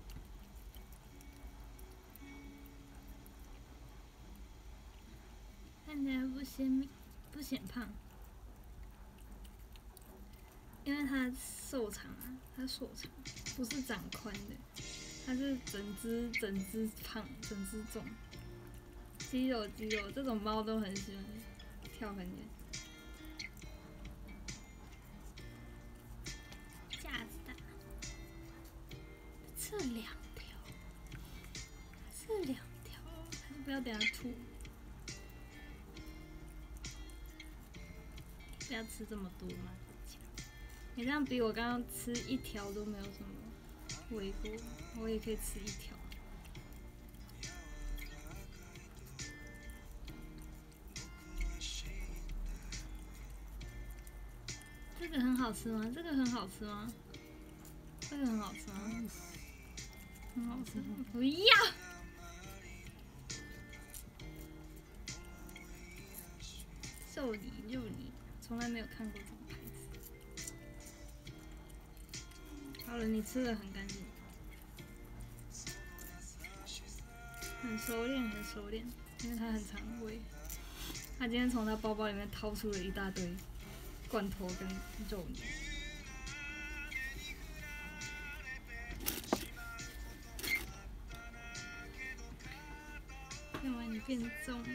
看起来不显不显胖，因为他瘦长啊，他瘦长，不是长宽的，它是整只整只胖，整只重，肌肉肌肉，这种猫都很喜欢跳很远。架子大，这两条，这两条，还是不要等下吐。不要吃这么多嘛！你这样比我刚刚吃一条都没有什么微过，我也可以吃一条。这个很好吃吗？这个很好吃吗？这个很好吃吗？很好吃。不要。肉泥肉泥，从来没有看过这种牌子。好了，你吃的很干净。很熟练，很熟练，因为他很常规。他今天从他包包里面掏出了一大堆罐头跟肉泥。因为你变重了。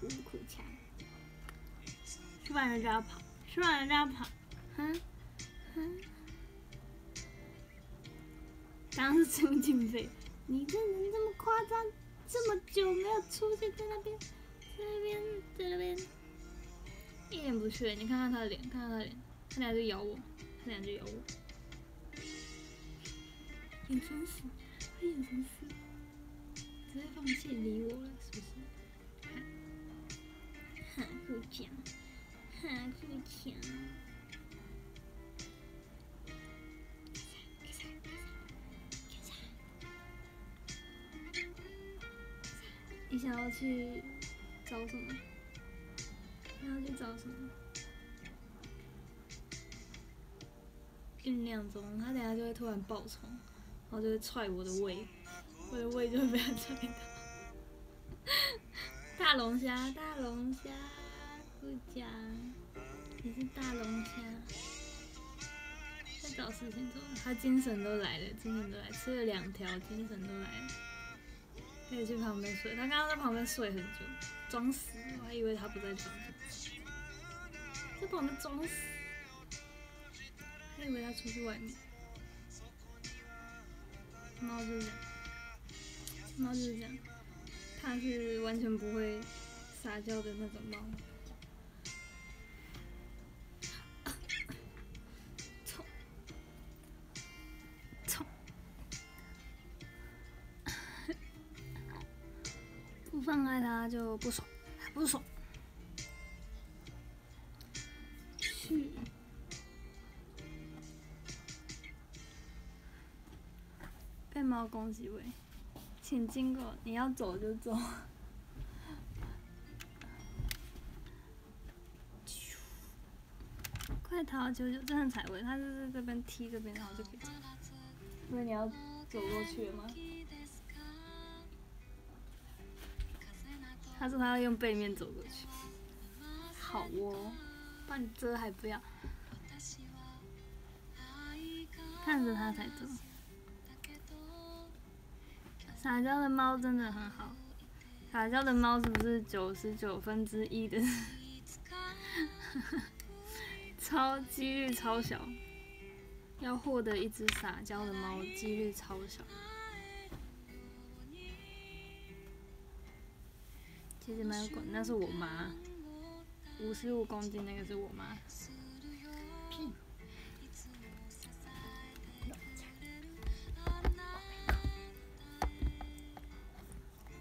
苦苦强。吃完了就要跑，吃完了就要跑，哼哼。刚刚是陈景飞，你这人这么夸张，这么久没有出现在那边，在那边，在那边，一点不屑。你看看他的脸，看看他的脸，他俩就咬我，他俩就咬我，眼神死，他眼神死，直接放弃理我了？哈，不讲，哈，不讲。你想要去找什么？你要去找什么？酝酿中，他等下就会突然爆冲，然后就会踹我的胃，我的胃就会被他踹到。大龙虾，大龙虾，不讲，你是大龙虾。在找事情做，他精神都来了，精神都来，吃了两条，精神都来了。可以去旁边睡，他刚刚在旁边睡很久，装死，我还以为他不在床上，在旁边装死，还以为他出去外面。猫就是这样，猫就是这样，它是完全不会撒娇的那种猫。不放开它就不爽，不爽。去，被猫攻击喂，请经过，你要走就走。快逃！九九，真的踩位，他就是这边踢这边，然后就可以走。因为你要走过去吗？他说他要用背面走过去，好哦，帮你遮还不要，看着他才走。撒娇的猫真的很好，撒娇的猫是不是九十九分之一的？超几率超小，要获得一只撒娇的猫，几率超小。其实蛮有，那是我妈，五十五公斤那个是我妈。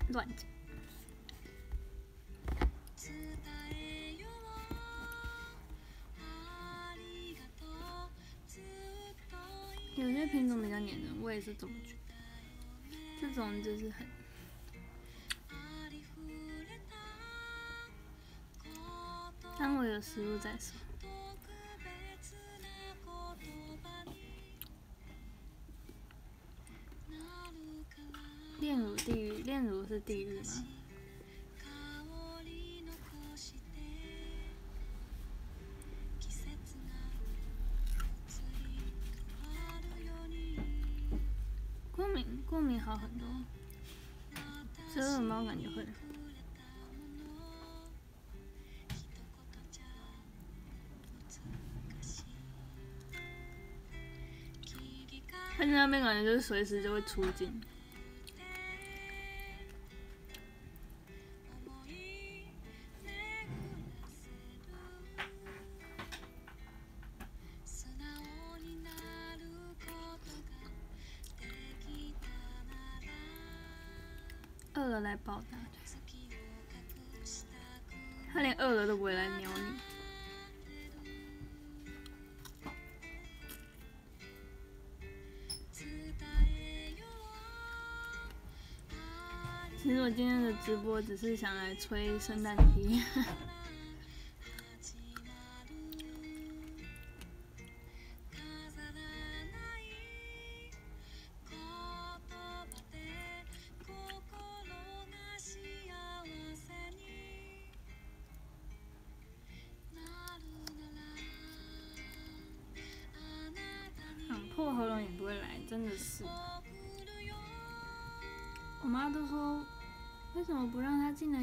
乱讲。有些品种比较粘人，我也是这么觉得。这种就是很。当我有食物再说。炼乳地狱，炼乳是地狱吗？过敏，过敏好很多。折耳猫感觉会。它在那边感觉就是随时就会出镜。直播只是想来吹圣诞笛。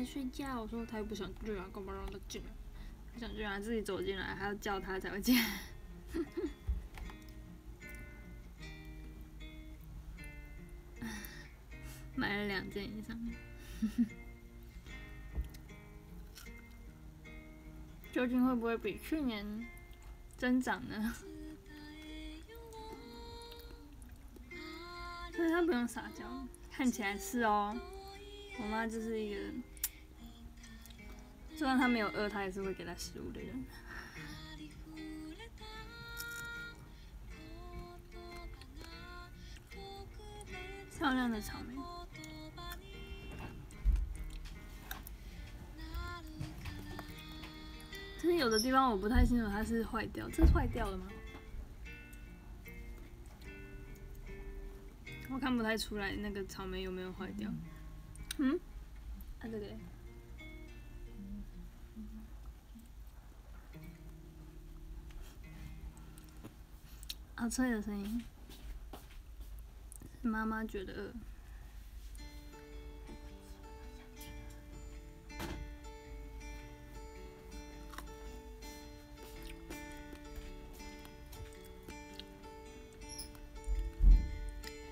睡觉？我说他又不想进来，干嘛让他进来？他想进来自己走进来，还要叫他才会进来。买了两件衣裳，究竟会不会比去年增长呢？所以他不用撒娇，看起来是哦。我妈就是一个，就算他没有饿，他也是会给他食物的人。漂亮的草莓，其实有的地方我不太清楚它是坏掉，这是坏掉了吗？我看不太出来那个草莓有没有坏掉。嗯？啊这个。好脆的声音。妈妈觉得。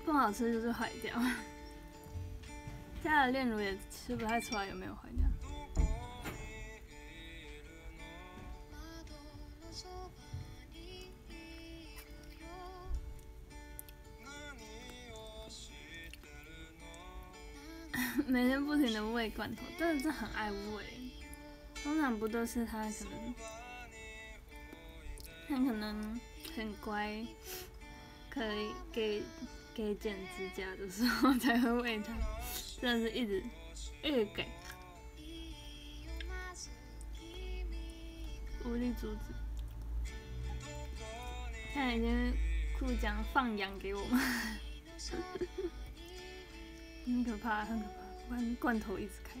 不好吃就是坏掉，加了炼乳也吃不太出来有没有坏掉。每天不停的喂罐头，真的是很爱喂。通常不都是他可能，他可能很乖，可以给。给剪指甲的时候才会喂它，真的是一直一直给，无力阻止。他已经酷讲放养给我们，很可怕，很可怕，罐罐头一直开。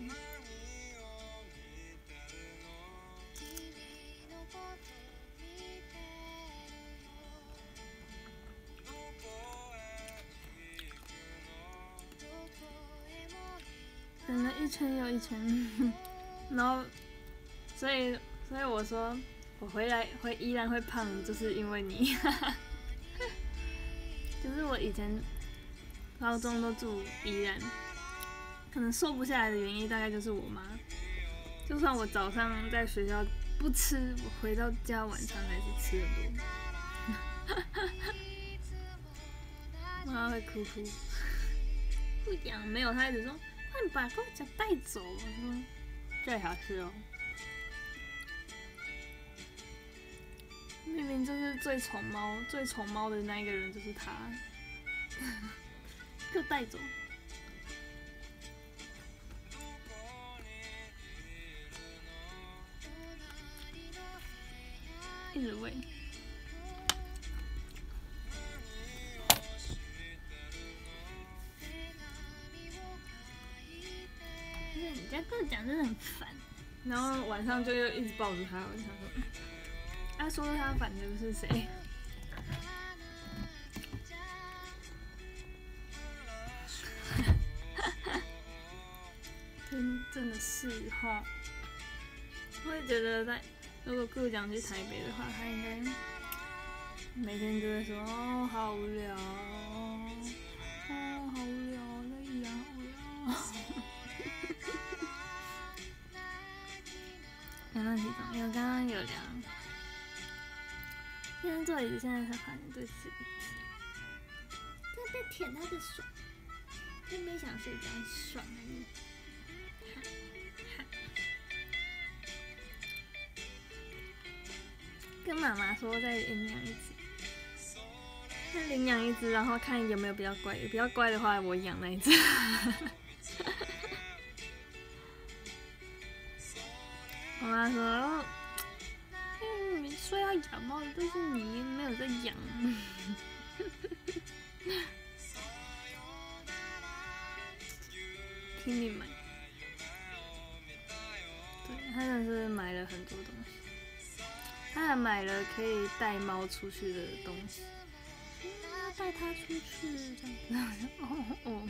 等了一圈又一圈，然后，所以，所以我说，我回来会依然会胖，就是因为你，就是我以前高中都住宜兰，可能瘦不下来的原因大概就是我妈，就算我早上在学校不吃，我回到家晚上还是吃的多，妈 妈会哭哭，不讲没有，她一直说。快把公仔带走，我说最好是哦。明明就是最宠猫、最宠猫的那一个人就是他，就带走，一直喂。跟我讲真的很烦，然后晚上就又一直抱着他，我就想说，他说他烦的是谁？真真的是哈，我也觉得在如果顾讲去台北的话，他应该每天都会说哦好无聊，哦好无聊，那样好无聊。刚刚起床，因为刚刚有聊。现在坐椅子，现在才发现这是椅子。在被舔他的手。真没想睡觉，爽啊你！跟妈妈说再领养一只，再领养一只，然后看有没有比较乖，比较乖的话，我养那一只。妈妈说：“嗯，你说要养猫，但是你没有在养。”听你们，对，他真的是买了很多东西，他还买了可以带猫出去的东西，要带它出去这样子。哦哦，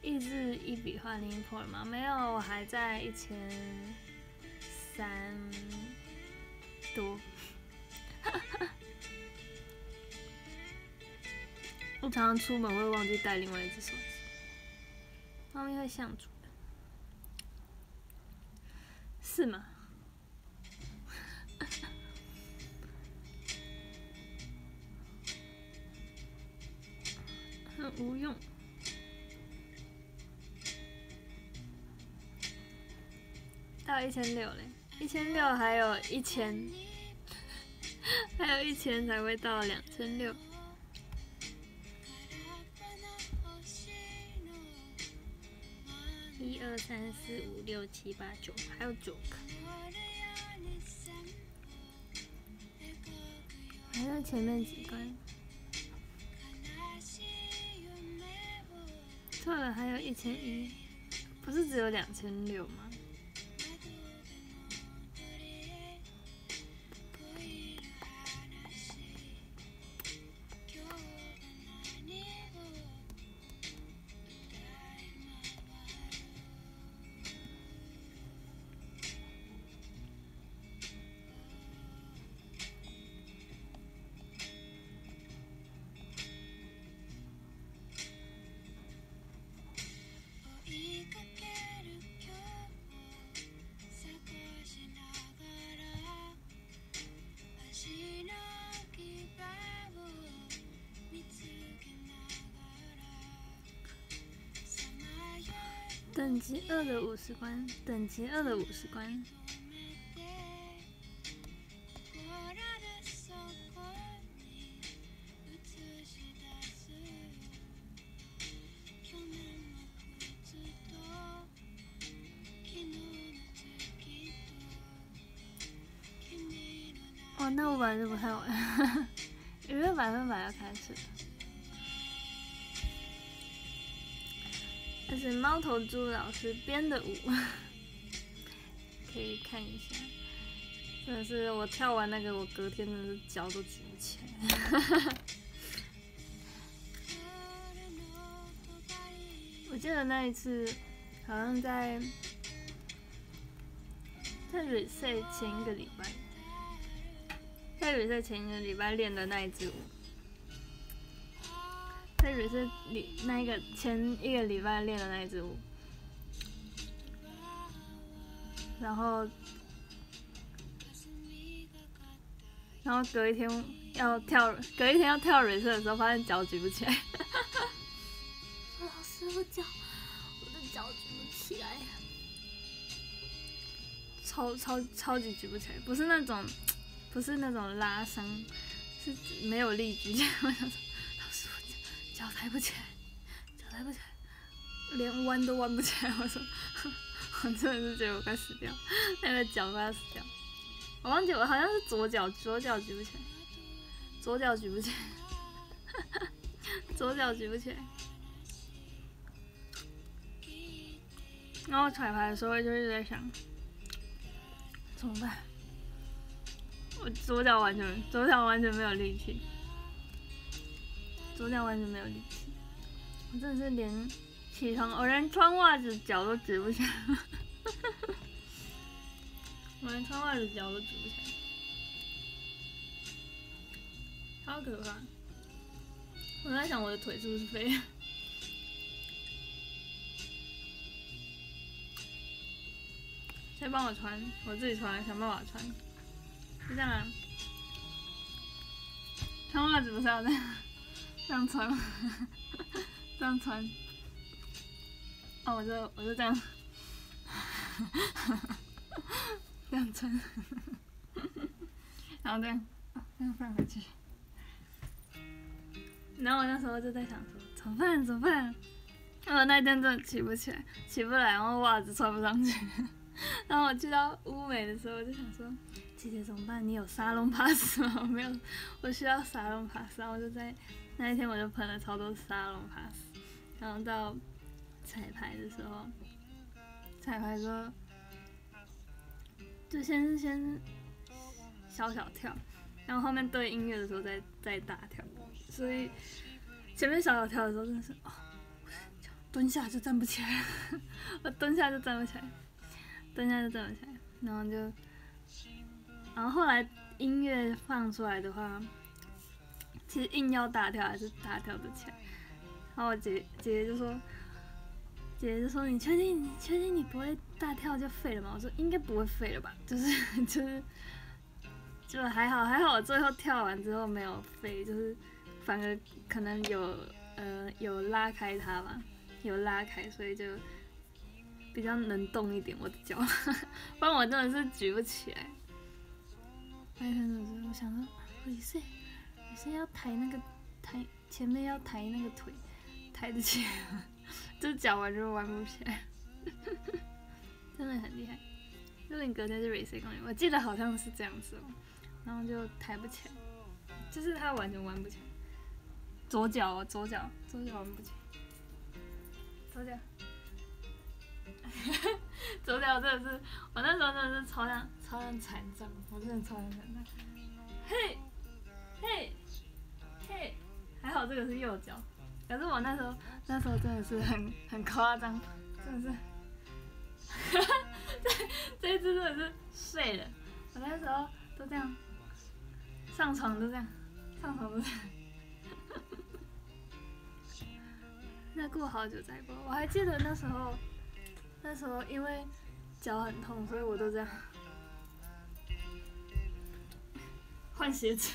一支一笔画另一破了吗？没有，我还在一千三多。我常常出门会忘记带另外一只手机，猫咪会像主的，是吗？无用。到一千六嘞，一千六还有一千，还有一千才会到两千六。一二三四五六七八九，还有九个。还在前面几关，错了，还有一千一，不是只有两千六吗？等级二的五十关，等级二的五十关。哦，那我本来就不太玩，因为百分百要开始。这是猫头猪老师编的舞，可以看一下。真的是我跳完那个，我隔天的脚都举不起来。我记得那一次好像在在比赛前一个礼拜，在比赛前一个礼拜练的那一支舞。在也是你那一个前一个礼拜练的那一支舞，然后，然后隔一天要跳，隔一天要跳瑞色的时候，发现脚举不起来。老师，我脚，我的脚举不起来，超超超级举不起来，不是那种，不是那种拉伤，是没有力举起来。脚抬不起来，脚抬不起来，连弯都弯不起来。我说，我真的是觉得我快死掉，那个脚快要死掉。我忘记我好像是左脚，左脚举不起来，左脚举不起来，左脚举不起来。然后彩排的时候就一直在想，怎么办？我左脚完全，左脚完全没有力气。昨天完全没有力气，我真的是连起床，我连穿袜子脚都直不起来，我连穿袜子脚都直不起来，超可怕！我在想我的腿是不是废？谁帮我穿？我自己穿，想办法穿。就这样啊，穿袜子不是要这样？这样穿，这样穿，哦，我就我就这样，这样穿，然后这样，这样放回去。然后我那时候就在想说，怎么办？怎么办？我那天真的起不起来，起不来，然后袜子穿不上去。然后我去到乌美的时候，我就想说，姐姐怎么办？你有沙龙 pass 吗？我没有，我需要沙龙 pass。然后我就在那一天我就喷了超多沙龙 pass。然后到彩排的时候，彩排的时候就先先小小跳，然后后面对音乐的时候再再大跳。所以前面小小跳的时候真的是哦，蹲下就站不起来，我蹲下就站不起来。蹲下就站不起来，然后就，然后后来音乐放出来的话，其实硬要大跳还是大跳的起来。然后我姐姐姐就说，姐姐就说你确定你确定你不会大跳就废了吗？我说应该不会废了吧，就是 就是就还好还好，我最后跳完之后没有废，就是反而可能有呃有拉开它吧，有拉开，所以就。比较能动一点我的脚，不然我真的是举不起来。那天就是我想说，我一岁是你是要抬那个抬前面要抬那个腿，抬得起来吗？就脚完全弯不起来，真的很厉害。就你隔天是 race 公园，我记得好像是这样子哦，然后就抬不起来，就是他完全弯不起来。左脚，左脚，左脚弯不起来，左脚。左脚真的是，我那时候真的是超像超像残障，我真的超像残障。嘿，嘿，嘿，还好这个是右脚，可是我那时候那时候真的是很很夸张，真的是，哈哈，这这一只真的是碎了。我那时候都这样，上床都这样，上床都这样。再过好久再过，我还记得那时候。那时候因为脚很痛，所以我都这样换鞋子，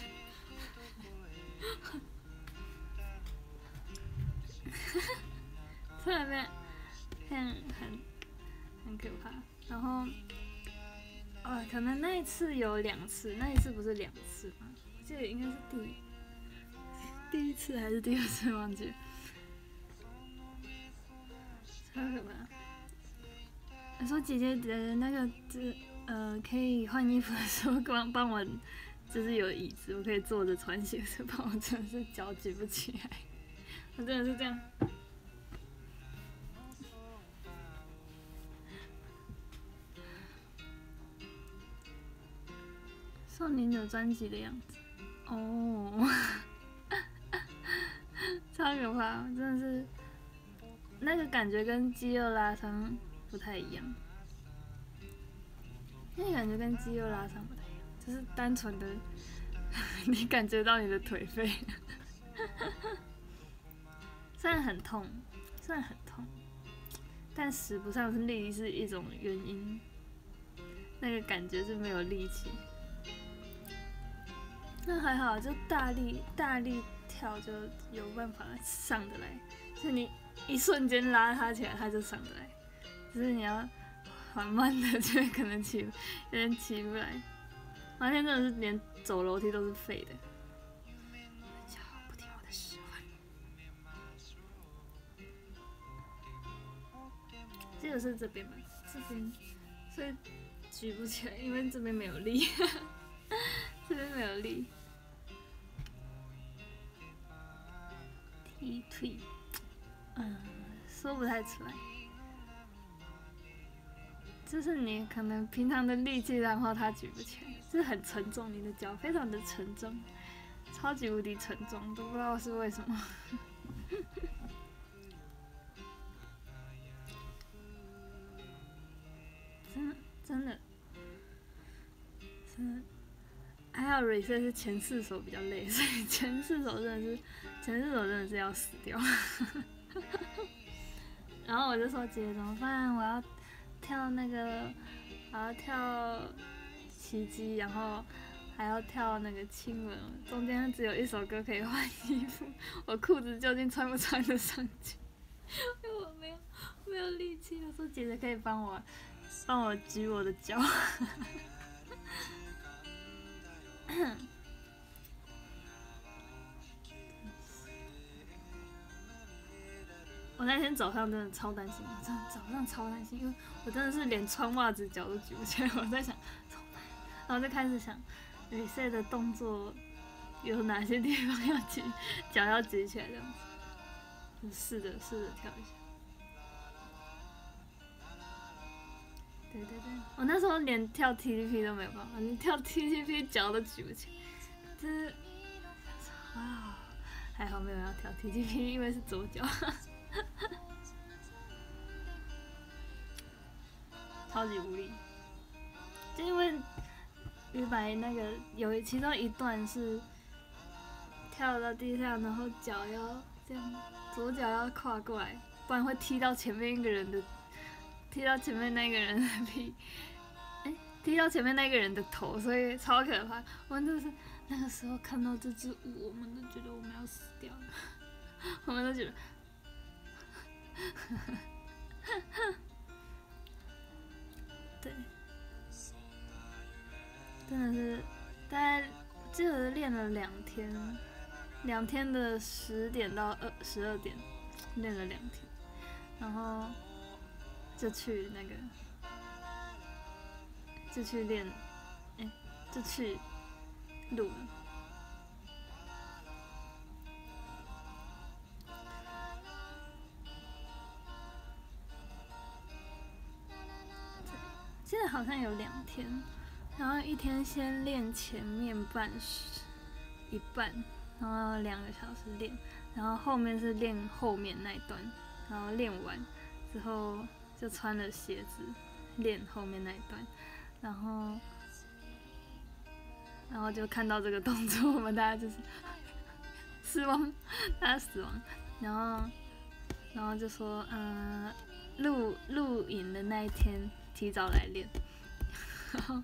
突然变很很很可怕。然后，呃，可能那一次有两次，那一次不是两次吗？我记得应该是第第一次还是第二次，忘记了，超可怕。我说姐姐的那个，这呃，可以换衣服的时候，帮帮我，就是有椅子，我可以坐着穿鞋子，帮我真的是脚举不起来，我真的是这样。少年有专辑的样子，哦，超可怕，真的是，那个感觉跟肌肉拉伤。不太一样，那感觉跟肌肉拉伤不太一样，就是单纯的，你感觉到你的腿废，虽然很痛，虽然很痛，但使不上是力是一种原因，那个感觉是没有力气，那还好，就大力大力跳就有办法上得来，就你一瞬间拉它起来，它就上得来。只是你要缓慢的，就可能起有点起不来。那天真的是连走楼梯都是废的，脚不听我的使唤。这个是这边吗？这边，所以举不起来，因为这边没有力，这边没有力。踢腿，嗯，说不太出来。就是你可能平常的力气，然后它举不起来，就是很沉重，你的脚非常的沉重，超级无敌沉重，都不知道是为什么。真的真的，真的，还有 r e s e 是前四首比较累，所以前四首真的是前四首真的是要死掉。然后我就说姐姐怎么办？我要。跳那个，我要跳奇迹，然后还要跳那个亲吻，中间只有一首歌可以换衣服，我裤子究竟穿不穿得上去？因为我没有没有力气。我说姐姐可以帮我帮我举我的脚。我那天早上真的超担心，真的早上超担心，因为我真的是连穿袜子脚都举不起来。我在想，然后就开始想比赛的动作有哪些地方要举，脚要举起来这样子，试着试着跳一下。对对对，我那时候连跳 TTP 都没有办法，你跳 TTP 脚都举不起，这哇，还好没有要跳 TTP，因为是左脚。超级无力，就因为鱼白那个有其中一段是跳到地上，然后脚要这样，左脚要跨过来，不然会踢到前面一个人的，踢到前面那个人的屁，哎，踢到前面那个人的头，所以超可怕。我们就是那个时候看到这支舞，我们都觉得我们要死掉了，我们都觉得。对，真的是，大概记得练了两天，两天的十点到二十二点，练了两天，然后就去那个，就去练，哎，就去录了。现在好像有两天，然后一天先练前面半时一半，然后两个小时练，然后后面是练后面那一段，然后练完之后就穿了鞋子练后面那一段，然后然后就看到这个动作，我们大家就是 死亡，大家死亡，然后然后就说嗯，录录影的那一天。提早来练，然后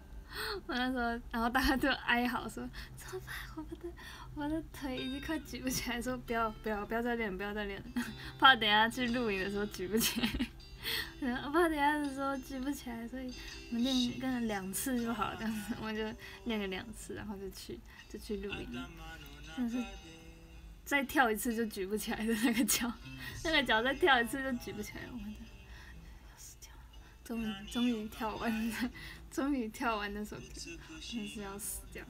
我那时候，然后大家就哀嚎说：“怎么办？我的我的腿已经快举不起来，说不要不要不要再练，不要再练，怕等下去录影的时候举不起来。我怕等下子说举不起来，所以我们练练两次就好了，这样子我们就练了两次，然后就去就去录音。但是再跳一次就举不起来的那个脚，那个脚再跳一次就举不起来了。”终于终于跳完了，终于跳完那首歌，真是要死掉！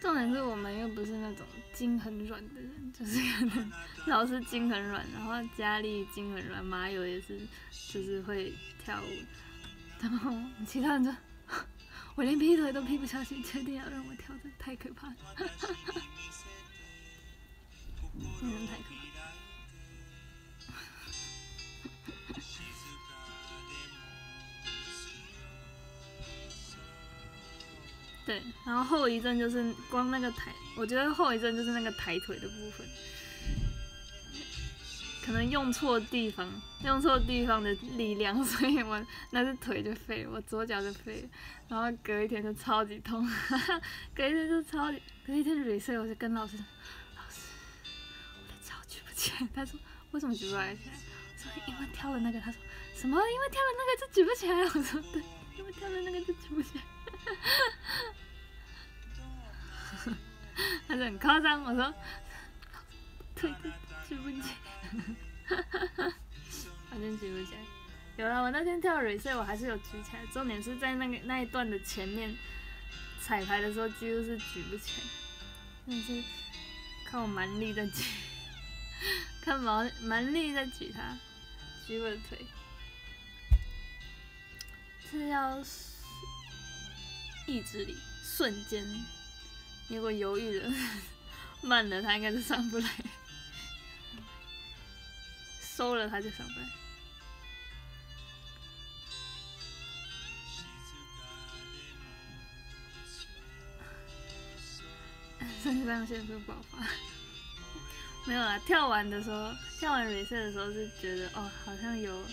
重点是我们又不是那种筋很软的人，就是可 能老是筋很软，然后佳丽筋很软，马友也是，就是会跳舞，然后其他人就。我连劈腿都劈不下去，确定要让我跳，的太可怕了，真的太可怕。对，然后后遗症就是光那个抬，我觉得后遗症就是那个抬腿的部分。可能用错地方，用错地方的力量，所以我那只腿就废了，我左脚就废了，然后隔一天就超级痛，隔一天就超级，隔一天 r e s e 我就跟老师，老师，我的脚举不起来，他说为什么举不起来？说因为跳了那个，他说什么？因为跳了那个就举不起来？我说对，因为跳了那个就举不起来，他说很夸张，我说腿举不起。反正举不起来。有了，我那天跳蕊穗我还是有举起来。重点是在那个那一段的前面彩排的时候，几乎是举不起来。但是看我蛮力在举，看蛮蛮力在举它，举我的腿。是要意志力，瞬间。如果犹豫了，慢了，他应该是上不来。收了他就上班。肾 上腺素爆发，没有啊。跳完的时候，跳完 reset 的时候是觉得哦，好像有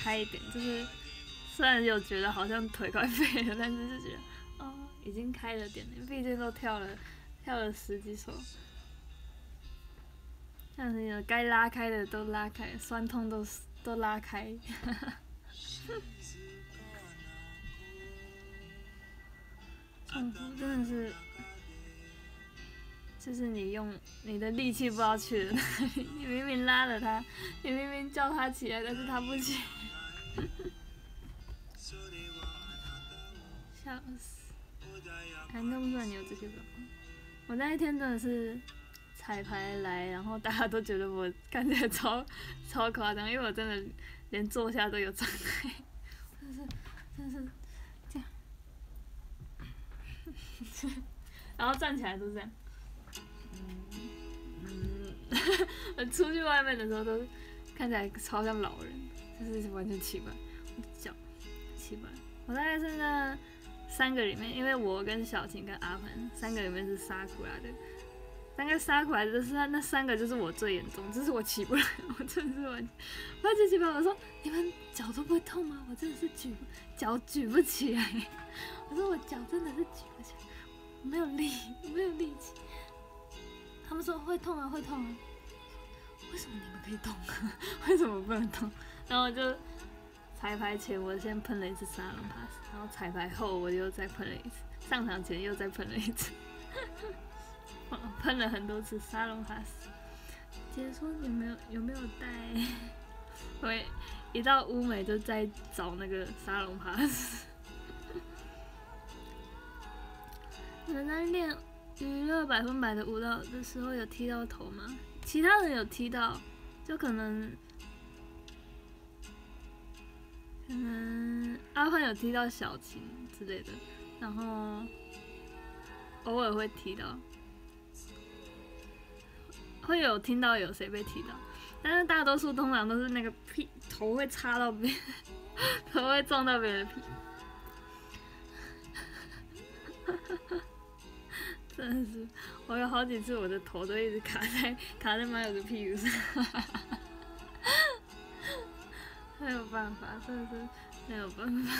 开一点，就是虽然有觉得好像腿快 废了，但是就觉得哦，已经开了点了，毕竟都跳了跳了十几首，像是该拉开的都拉开，酸痛都都拉开。痛 苦真的是，就是你用你的力气不知道去了哪里，你明明拉了他，你明明叫他起来，但是他不起。笑死！还弄不出来你有这些状况。我那一天真的是彩排来，然后大家都觉得我看起来超超夸张，因为我真的连坐下都有障碍，真是真是这样。然后站起来都这样，嗯嗯，出去外面的时候都看起来超像老人，就是完全起不来，脚起不来。我大概是那三个里面，因为我跟小晴跟阿凡三个里面是杀苦来的，三个杀苦来的是那三个就是我最严重，就是我起不来，我真的是完全，完全起不来。我说你们脚都不会痛吗？我真的是举脚举不起来，我说我脚真的是举不起来。没有力，没有力气。他们说会痛啊，会痛啊。为什么你们可以动啊？为什么不能动？然后就彩排前我先喷了一次沙龙 pass，然后彩排后我又再喷了一次，上场前又再喷了一次，喷了很多次沙龙 pass。姐说有没有有没有带？我一到乌美就在找那个沙龙 pass。你们在练娱乐百分百的舞蹈的时候有踢到头吗？其他人有踢到，就可能，嗯阿欢有踢到小琴之类的，然后偶尔会踢到，会有听到有谁被踢到，但是大多数通常都是那个屁头会插到别人，头会撞到别人的屁。真的是，我有好几次我的头都一直卡在卡在马友的屁股上，没有办法，真的是没有办法，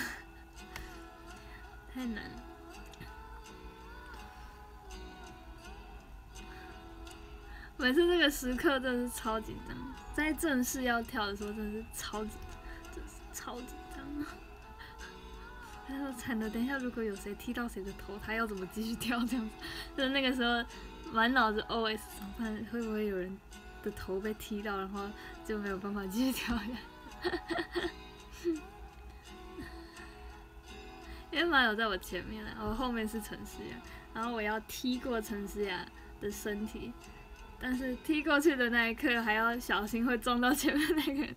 太难。每次这个时刻真的是超紧张，在正式要跳的时候真的是超紧，真是超紧张。他说惨了，等一下如果有谁踢到谁的头，他要怎么继续跳？这样子，就是那个时候满脑子 OS 怎么办？会不会有人的头被踢到，然后就没有办法继续跳呀？哈哈哈因为马友在我前面了，我后面是陈思雅，然后我要踢过陈思雅的身体，但是踢过去的那一刻还要小心会撞到前面那个人。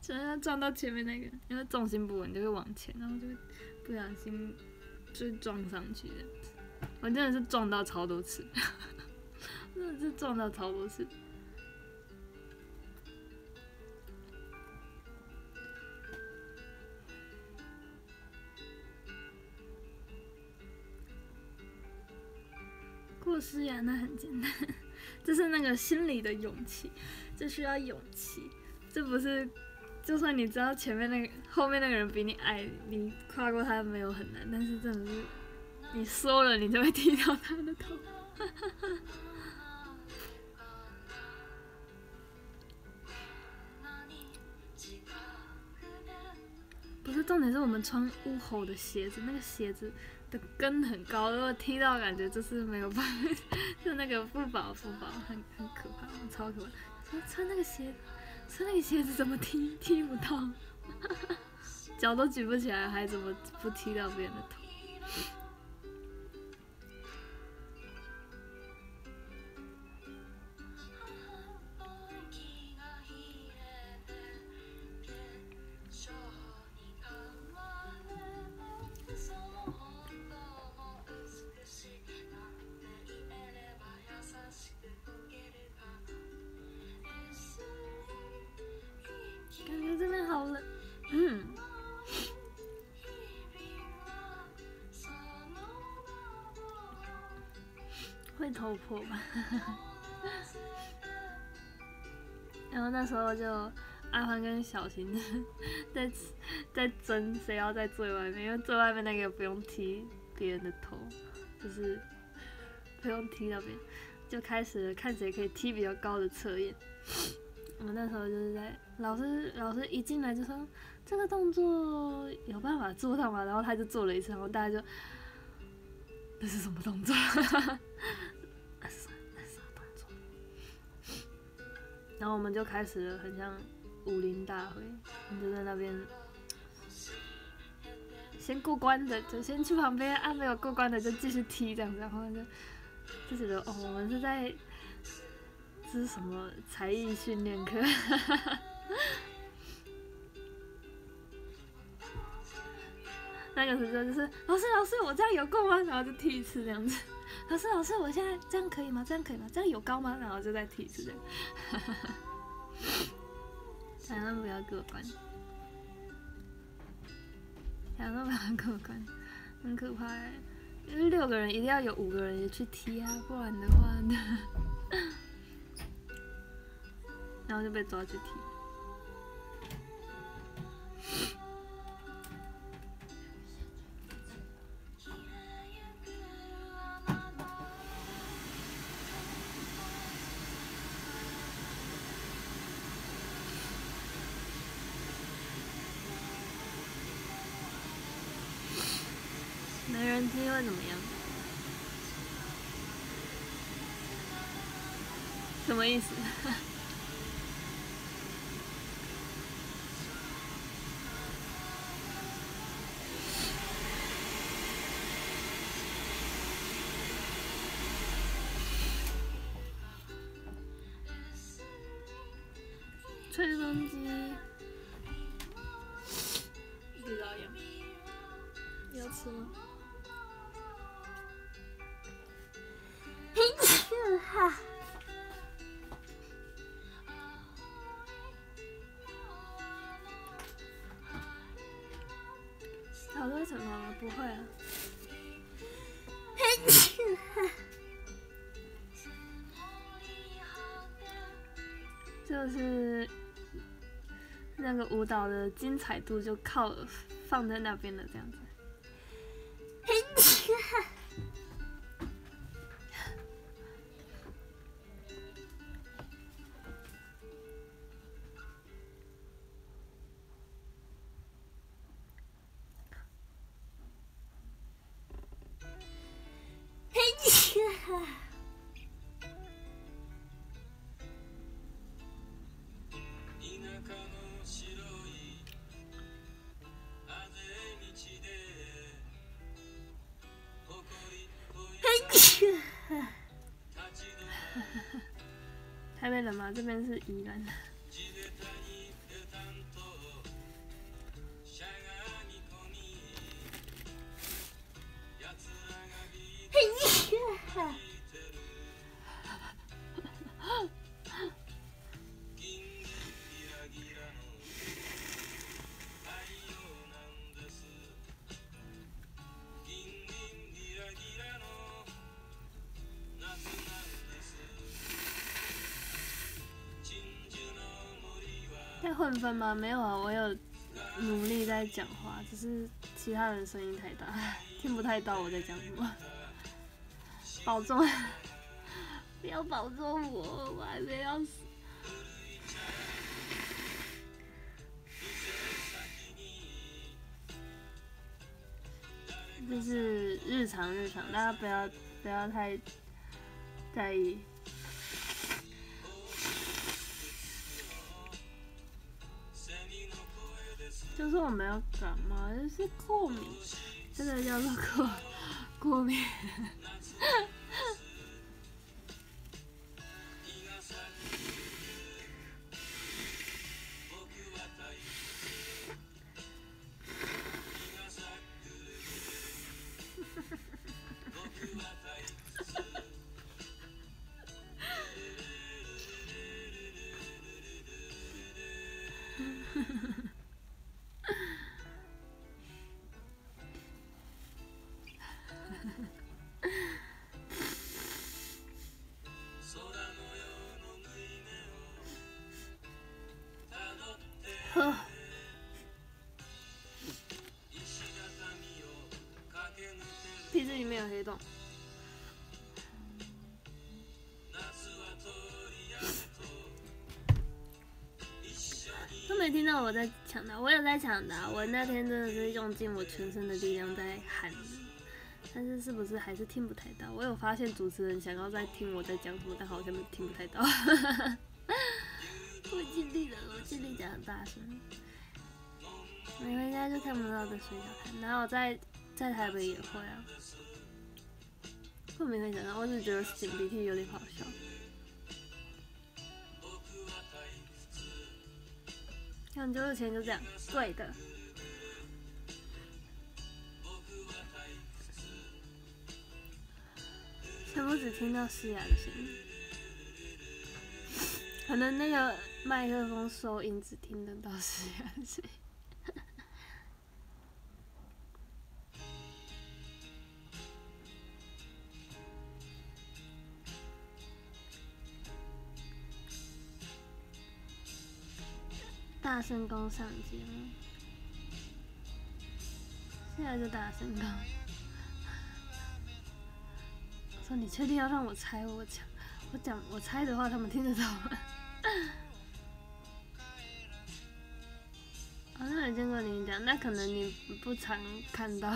只要撞到前面那个，因为重心不稳就会往前，然后就会不小心就撞上去。我真的是撞到超多次，真的是撞到超多次。故事呀，那很简单，这是那个心里的勇气，这需要勇气。这不是，就算你知道前面那个、后面那个人比你矮，你跨过他没有很难，但是真的是，你说了你就会踢到他的头。不是重点是我们穿乌吼的鞋子，那个鞋子的跟很高，如果踢到感觉就是没有办法，就那个不保不保，很很可怕，超可怕。穿那个鞋。穿那个鞋子怎么踢踢不到，脚都举不起来，还怎么不踢到别人的头？破吧，然后那时候就阿欢跟小琴 在在争谁要在最外面，因为最外面那个不用踢，别人的头，就是 不用踢到别人，就开始看谁可以踢比较高的测验。我们那时候就是在老师老师一进来就说这个动作有办法做到吗？然后他就做了一次，然后大家就那是什么动作？然后我们就开始了，很像武林大会，我们就在那边先过关的就先去旁边，啊没有过关的就继续踢这样子，然后就就觉得哦，我们是在。这是什么才艺训练课？那个时候就是老师老师，我这样有够吗？然后就踢一次这样子。老师老师，我现在这样可以吗？这样可以吗？这样有高吗？然后就在踢一次这样。千万不要过关，千万不要过关，很可怕。因为六个人一定要有五个人也去踢啊，不然的话呢？然后就被抓去踢。今天又怎么样？什么意思？就是。那个舞蹈的精彩度就靠放在那边的，这样子。台北人吗？这边是宜兰。分吗？没有啊，我有努力在讲话，只是其他人声音太大，听不太到我在讲什么。保重，不要保重我，我还没要死。这是日常日常，大家不要不要太在意。就是我没有感冒，就是过敏，真的叫做过过敏。都没听到我在抢答，我有在抢答。我那天真的是用尽我全身的力量在喊，但是是不是还是听不太到？我有发现主持人想要在听我在讲什么，但好像听不太到。我尽力了，我尽力讲很大声。没回家就看不到的水小看，然后在在台北也会啊。我没会想到，我只觉得擤鼻涕有点好笑。很久以前就这样，对的。全部只听到嘶哑的声音，可能那个麦克风收音只听得到嘶哑的声音。大声公上节目，现在就大声公。说你确定要让我猜？我讲，我讲，我猜的话，他们听得到吗？好像有见过你讲，那可能你不常看到，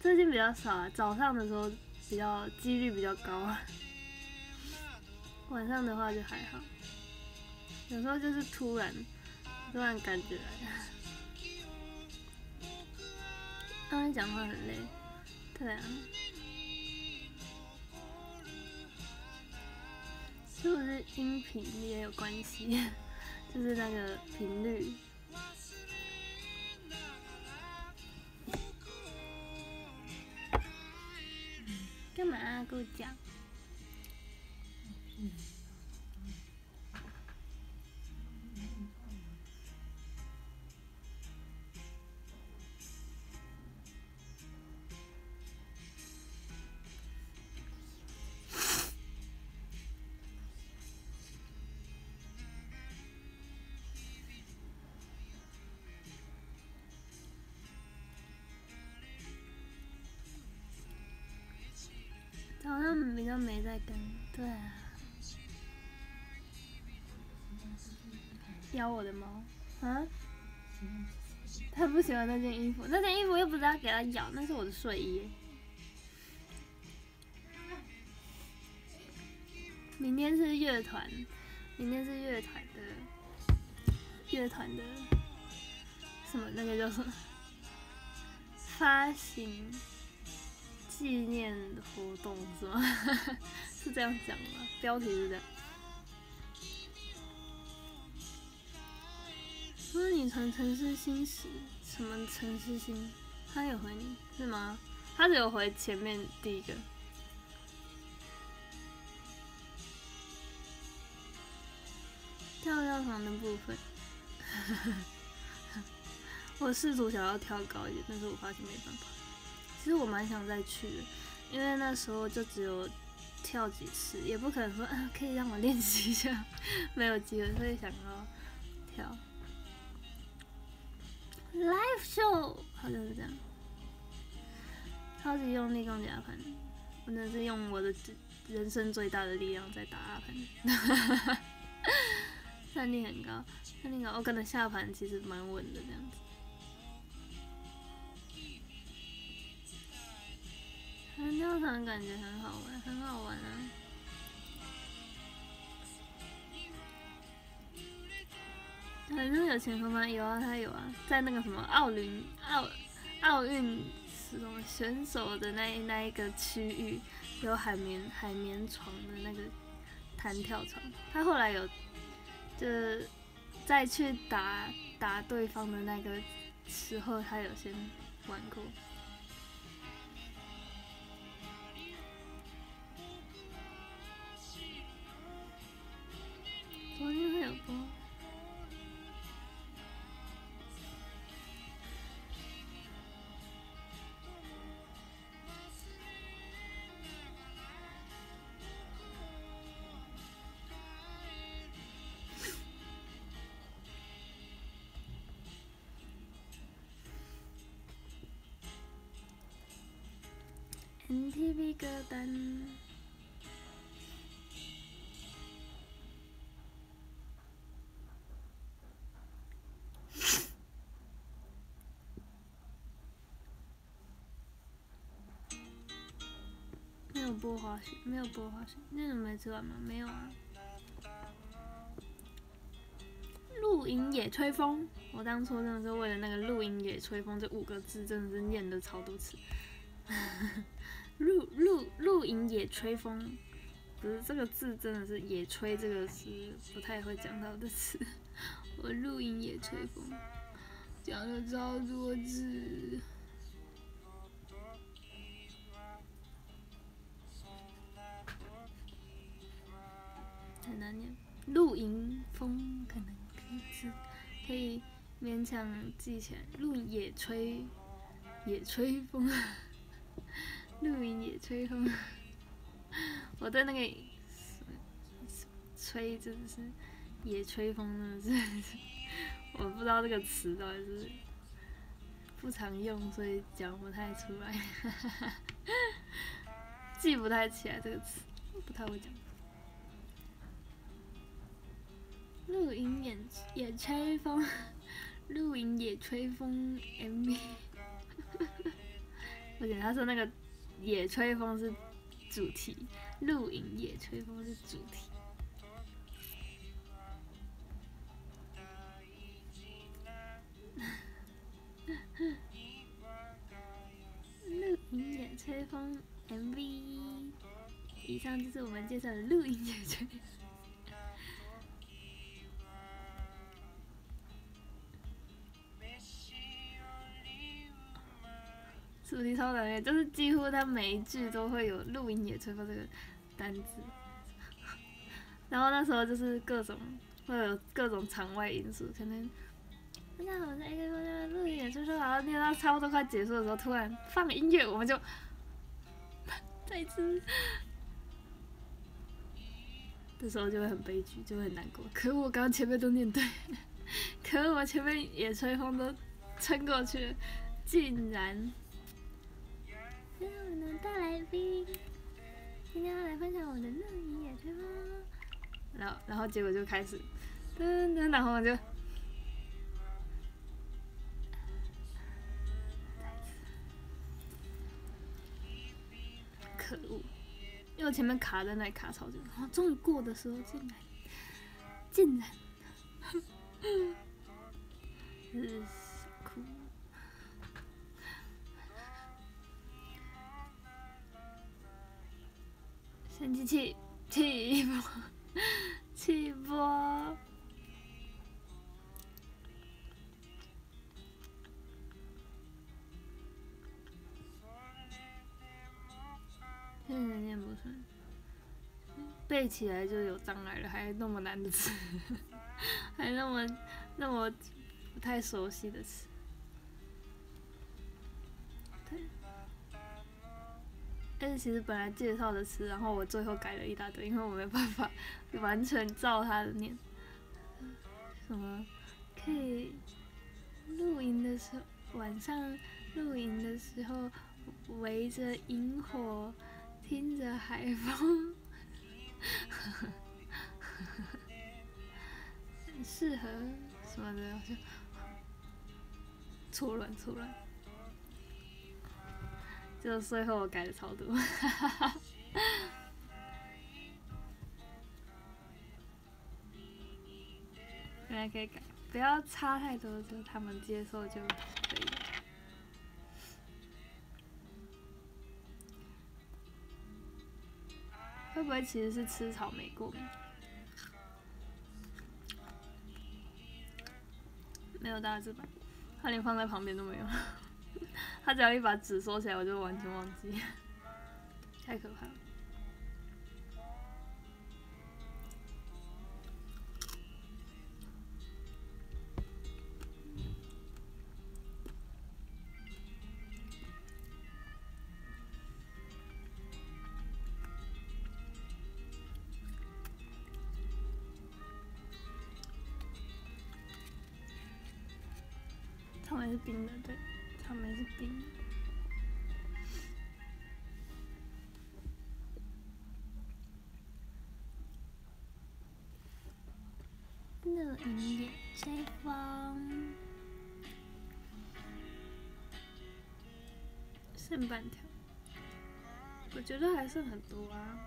最近比较少啊。早上的时候比较几率比较高啊，晚上的话就还好，有时候就是突然。突然感觉，刚才讲话很累，对啊，是不是音频也有关系？就是那个频率，干嘛跟我讲？好比较没在跟，对啊。咬我的猫，啊？他不喜欢那件衣服，那件衣服又不知道给他咬，那是我的睡衣。明天是乐团，明天是乐团的，乐团的什么那个叫什么发行。纪念活动是吗？是这样讲吗？标题是这样。说你传城市新时，什么城市新？他有回你是吗？他只有回前面第一个。跳跳床的部分，我试图想要跳高一点，但是我发现没办法。其实我蛮想再去的，因为那时候就只有跳几次，也不可能说啊可以让我练习一下，没有机会，所以想要跳 live show，好像是这样，超级用力更加盘，我真的是用我的人生最大的力量在打阿盘，弹力很高，弹力高，我可能下盘其实蛮稳的这样子。弹跳床感觉很好玩，很好玩啊！反正有前锋吗？有啊，他有啊，在那个什么奥林奥奥运什么选手的那那一个区域，有海绵海绵床的那个弹跳床。他后来有，就是再去打打对方的那个时候，他有先玩过。没有播滑雪，没有播滑雪，那种没吃完吗？没有啊。露营野吹风，我当初真的是为了那个“露营野吹风”这五个字，真的是念了超多次。露露露营野吹风，不是这个字，真的是野吹这个是不太会讲到的词。我露营野吹风，讲了超多字，很难念。露营风可能可以可以勉强记起来。露野吹野吹风。露营野吹风，我对那个吹真的是野吹风真的是，我不知道这个词到底是不常用，所以讲不太出来，记不太起来这个词，不太会讲。露营野野吹风，露营野吹风 MV。而且他说那个野吹风是主题，露营野吹风是主题。露营野吹风 MV，以上就是我们介绍的露营野吹。主题超难念，就是几乎他每一句都会有“露营野吹风”这个单字，然后那时候就是各种会有各种场外因素，可能大家好，我是 A K 风的露营野吹风，然后念到差不多快结束的时候，突然放音乐，我们就再一次，这时候就会很悲剧，就会很难过。可我刚刚前面都念对，可我前面野吹风都撑过去，竟然。我们的大来宾，今天要来分享我的露营野吹风。然后，然后结果就开始，噔噔，然后我就，可恶！因为我前面卡在那里卡超久，然后终于过的时候，竟然，竟然，嗯。天气气气波气波，现在念不顺，背起来就有障碍了，还那么难的词，还那么那么不太熟悉的词。对但是其实本来介绍的词，然后我最后改了一大堆，因为我没办法 完全照他的念。什么可以露营的时候，晚上露营的时候围着萤火，听着海风，适合什么的，我就错乱错乱。就是最后我改的超多，原来可以改，不要差太多，就他们接受就可以。会不会其实是吃草莓过敏？没有大字版，他连放在旁边都没有。他只要一把纸收起来，我就完全忘记，太可怕了。剩半条我觉得还剩很多啊。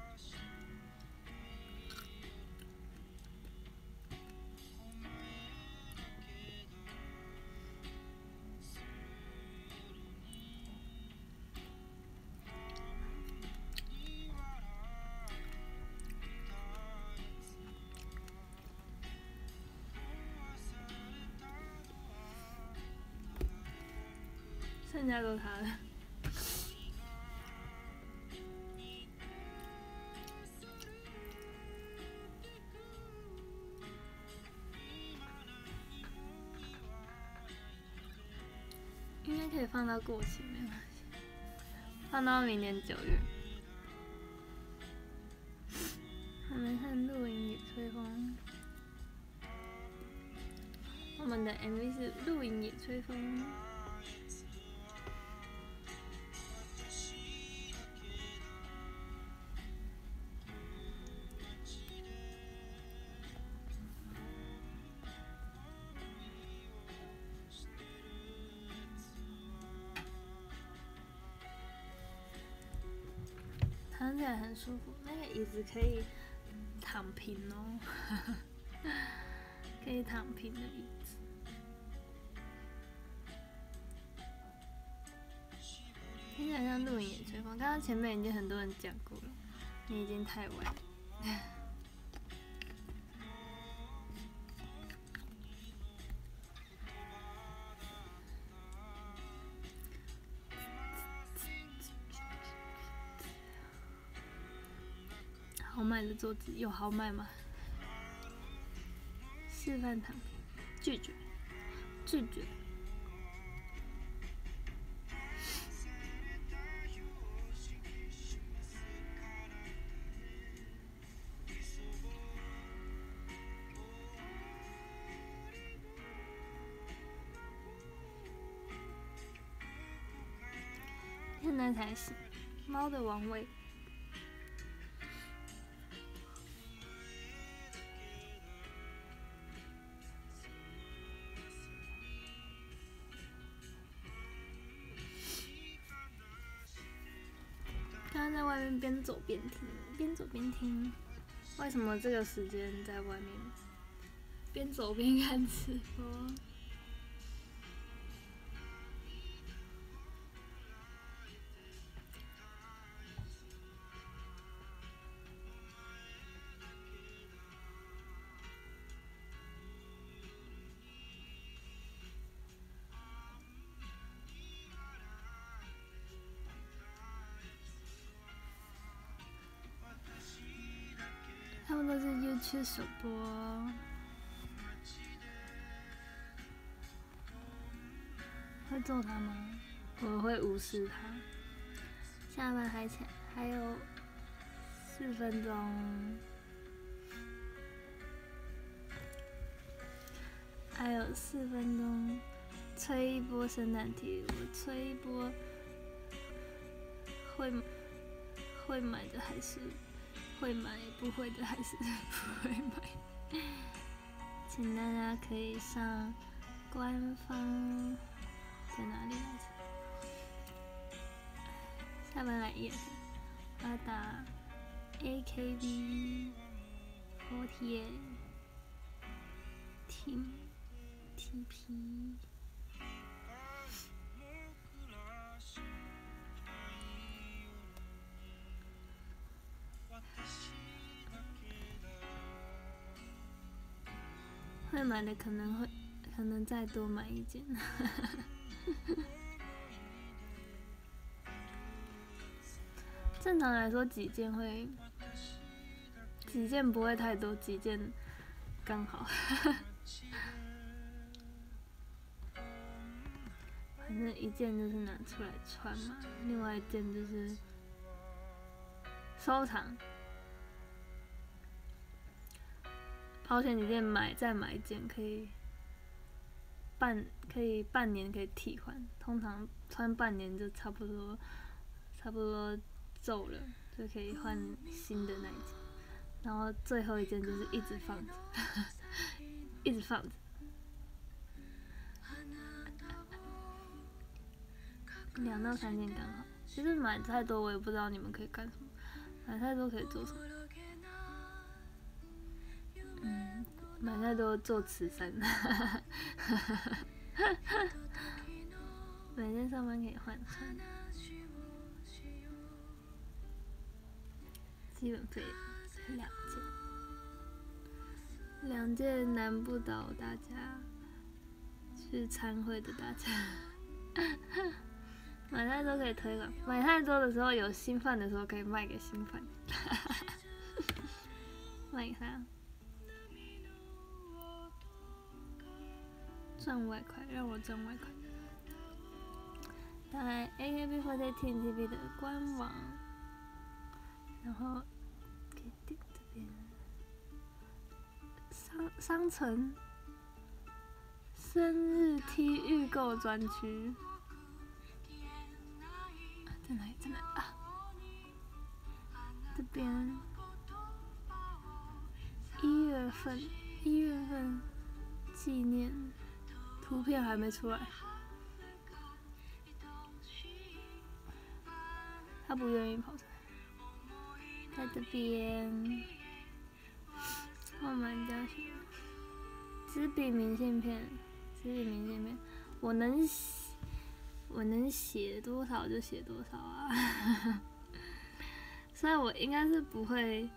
剩下都他的。应该可以放到过期，没关系，放到明年九月。我们看录音也吹风，我们的 MV 是录音也吹风。听起来很舒服，那个椅子可以躺平哦，可以躺平的椅子。听起来像露营也吹风，刚刚前面已经很多人讲过了，你已经太晚了。桌子有豪迈吗？示范躺平，拒绝，拒绝。现在才是猫的王位。边听。为什么这个时间在外面边走边看直播？们都是 YouTube 首播，会揍他吗？我会无视他。下班还前还有四分钟，还有四分钟，吹一波圣诞题，我吹一波，会会买的还是？会买，不会的还是不会买。请大家可以上官方在哪里来着？下面来也，我打 AKB forty eight team TP。买的可能会，可能再多买一件。正常来说几件会，几件不会太多，几件刚好。反正一件就是拿出来穿嘛，另外一件就是收藏。保险里面买再买一件可以半可以半年可以替换，通常穿半年就差不多差不多皱了，就可以换新的那一件。然后最后一件就是一直放着，一直放着。两到三件刚好，其实买太多我也不知道你们可以干什么，买太多可以做什么？嗯，买太多做慈善，每天上班可以换穿，基本费两件，两件难不倒大家去参会的大家。买太多可以推广，买太多的时候有新饭的时候可以卖给新饭，卖给他。赚外快，让我赚外快。在 A K B 或者 T N T V 的官网，然后可以点这边商商城生日 T 预购专区。在哪里？在哪啊？这边一月份，一月份纪念图片还没出来，他不愿意跑出来，在这边我们家学纸笔明信片，纸笔明信片，我能。我能写多少就写多少啊！所以我应该是不会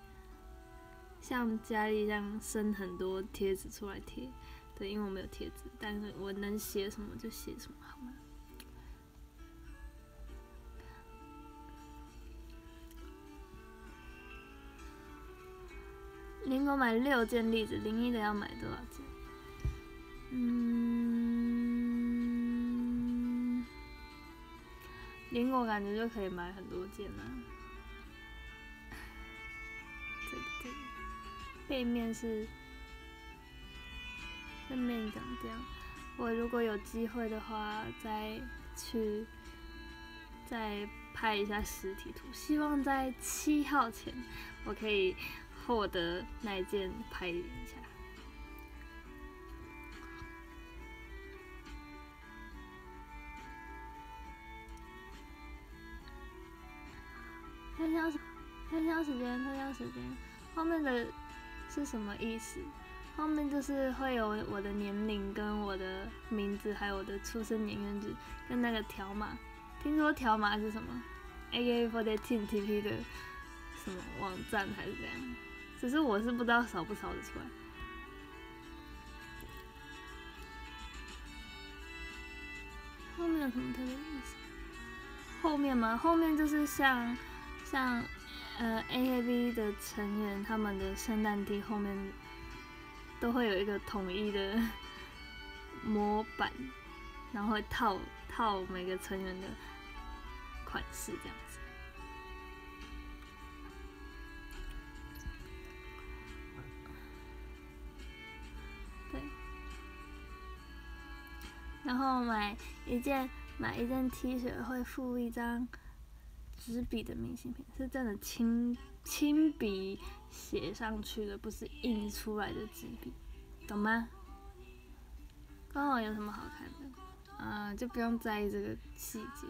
像家里一样生很多贴纸出来贴，对，因为我没有贴纸。但是我能写什么就写什么，好吗？林果买六件栗子，零一的要买多少件？嗯。林果感觉就可以买很多件了。对对背面是正面长这样。我如果有机会的话，再去再拍一下实体图。希望在七号前，我可以获得那一件拍一下。推销时，推销时间，推销时间，后面的是什么意思？后面就是会有我的年龄跟我的名字，还有我的出生年月日跟那个条码。听说条码是什么？AKB48 TP 的什么网站还是怎样？只是我是不知道扫不扫得出来。后面有什么特别意思？后面吗？后面就是像。像呃 A A B 的成员，他们的圣诞 T 后面都会有一个统一的模板，然后会套套每个成员的款式这样子。对，然后买一件买一件 T 恤会附一张。纸笔的明信片是真的亲亲笔写上去的，不是印出来的纸笔，懂吗？官网有什么好看的？啊，就不用在意这个细节，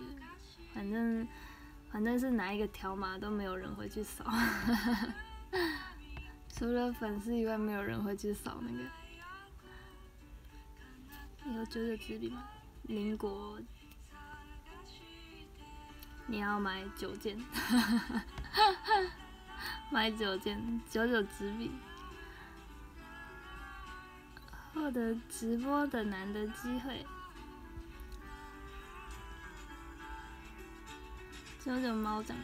反正反正是哪一个条码都没有人会去扫，除了粉丝以外，没有人会去扫那个。有九九纸笔吗？民国。你要买九件，买九件九九纸笔，获得直播的难得机会，九九猫掌，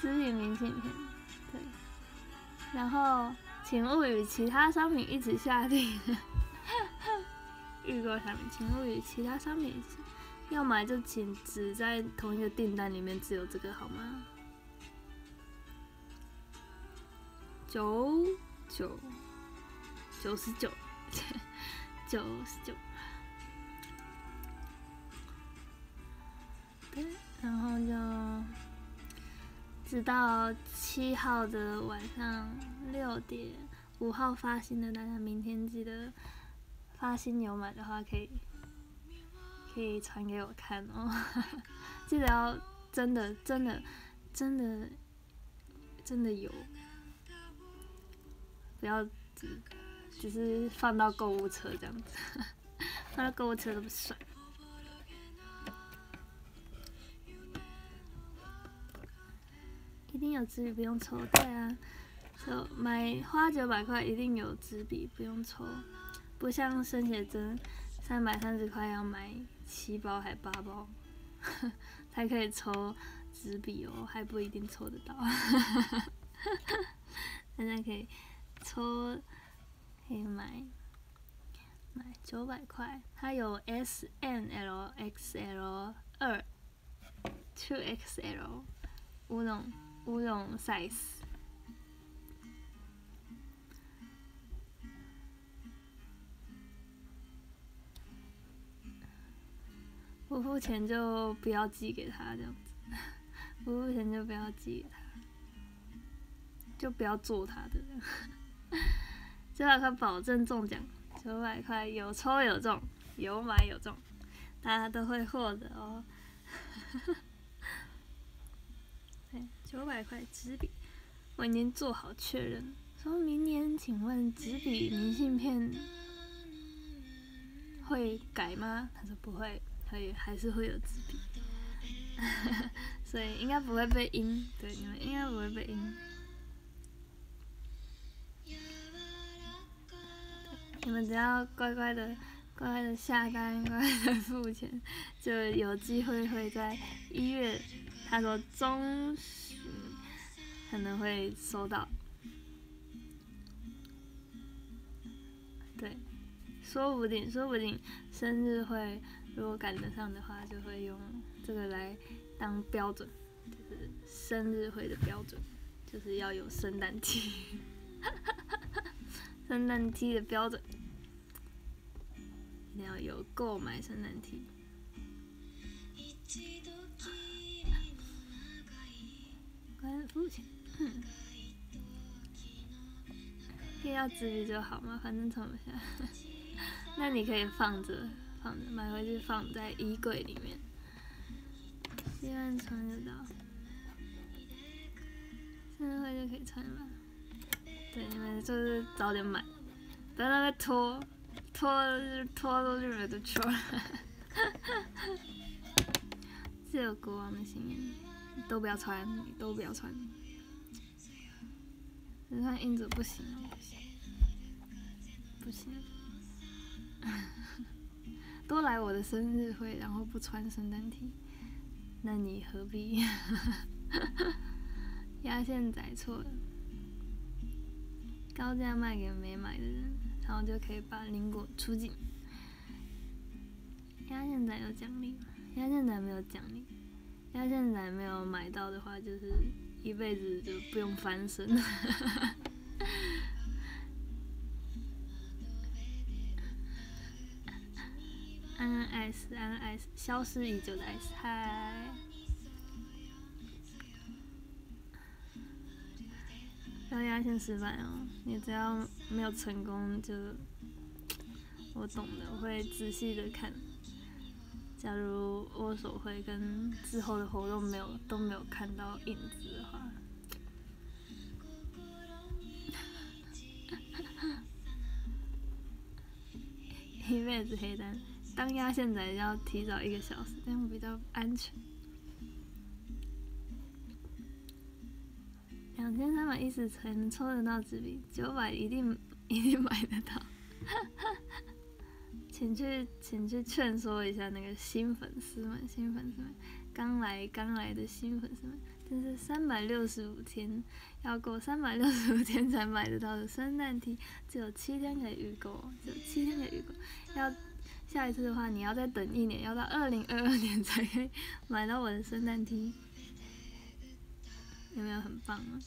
纸笔明信片，对，然后请勿与其他商品一起下订。预购商品，请勿与其他商品一起要买就请只在同一个订单里面只有这个好吗？九九九十九，九十九，对，然后就直到七号的晚上六点，五号发薪的大家明天记得发薪有买的话可以可以传给我看哦，记得要真的真的真的真的有，不要只只是放到购物车这样子，放到购物车都不算。一定有纸笔不用抽，对啊，就买花九百块一定有纸笔不用抽，不像生写真三百三十块要买七包还八包才可以抽纸笔哦，还不一定抽得到，现在可以抽可以买买九百块，它有 S、N、L、X、L 二，Two XL 五种。五种 size，不付钱就不要寄给他，这样子，不付钱就不要寄给他，就不要做他的。九百块保证中奖，九百块有抽有中，有买有中，大家都会获得哦。九百块纸笔，我已经做好确认。说明年，请问纸笔明信片会改吗？他说不会，所以还是会有纸笔，所以应该不会被阴。对，你们应该不会被阴。你们只要乖乖的、乖乖的下单、乖乖的付钱，就有机会会在一月。他说中旬。可能会收到，对，说不定，说不定生日会如果赶得上的话，就会用这个来当标准，就是生日会的标准，就是要有圣诞 T，圣诞 T 的标准，一定要有购买圣诞 T，关父亲。可以要纸笔就好嘛，反正藏不下。那你可以放着，放着买回去放在衣柜里面，希望穿得到。现在就可以穿了。对，你们就是早点买，不要那拖，拖拖都就没得穿。自由 国王的心愿，都不要穿，都不要穿。你看英子不行，不行，都来我的生日会，然后不穿圣诞 T，那你何必？压线仔错了，高价卖给没买的人，然后就可以把灵果出境。压线仔有奖励吗，压线仔没有奖励，压线仔没有买到的话就是。一辈子就不用翻身。安安 S 安安 S 消失已久的 S 嗨，要压线失败哦！你只要没有成功，就我懂的，我会仔细的看。假如握手会跟之后的活动没有都没有看到影子的话，一辈子黑单，当压线仔要提早一个小时，这样比较安全。两千三百一十才能抽得到纸币，九百一定 一定买得到。请去，请去劝说一下那个新粉丝们，新粉丝们，刚来刚来的新粉丝们，这是三百六十五天，要过三百六十五天才买得到的圣诞 T，只有七天可以预购，只有七天可以预购，要下一次的话，你要再等一年，要到二零二二年 才可以买到我的圣诞 T，有没有很棒啊？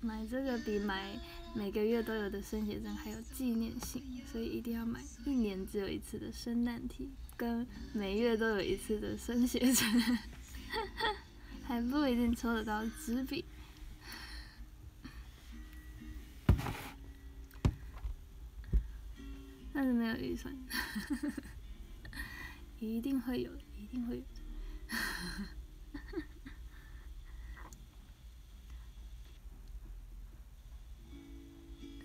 买这个比买每个月都有的升学证还有纪念性，所以一定要买一年只有一次的圣诞 T，跟每月都有一次的生写真。还不一定抽得到纸笔。但是没有预算，一定会有，一定会有。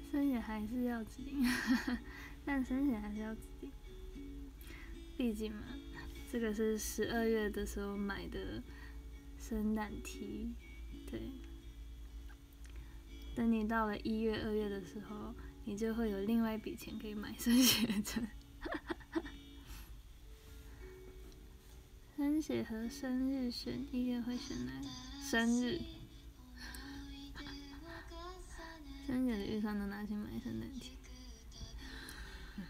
生写还是要指定，但生写还是要指定，毕竟嘛，这个是十二月的时候买的圣诞 T，对。等你到了一月、二月的时候。你就会有另外一笔钱可以买生写针。生写和生日选一个会选哪个？生日。生写的预算都拿去买圣诞节。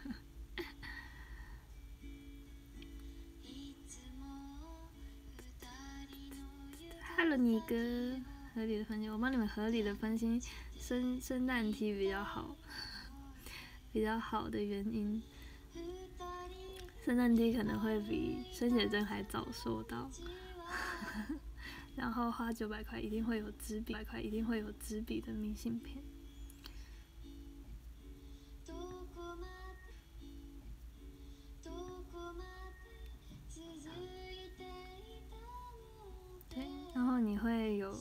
Hello，你哥，合理的分析，我帮你们合理的分析，圣圣诞题比较好。比较好的原因，圣诞节可能会比生写真还早收到，然后花九百块一定会有纸笔，百块一定会有纸笔的明信片。对，然后你会有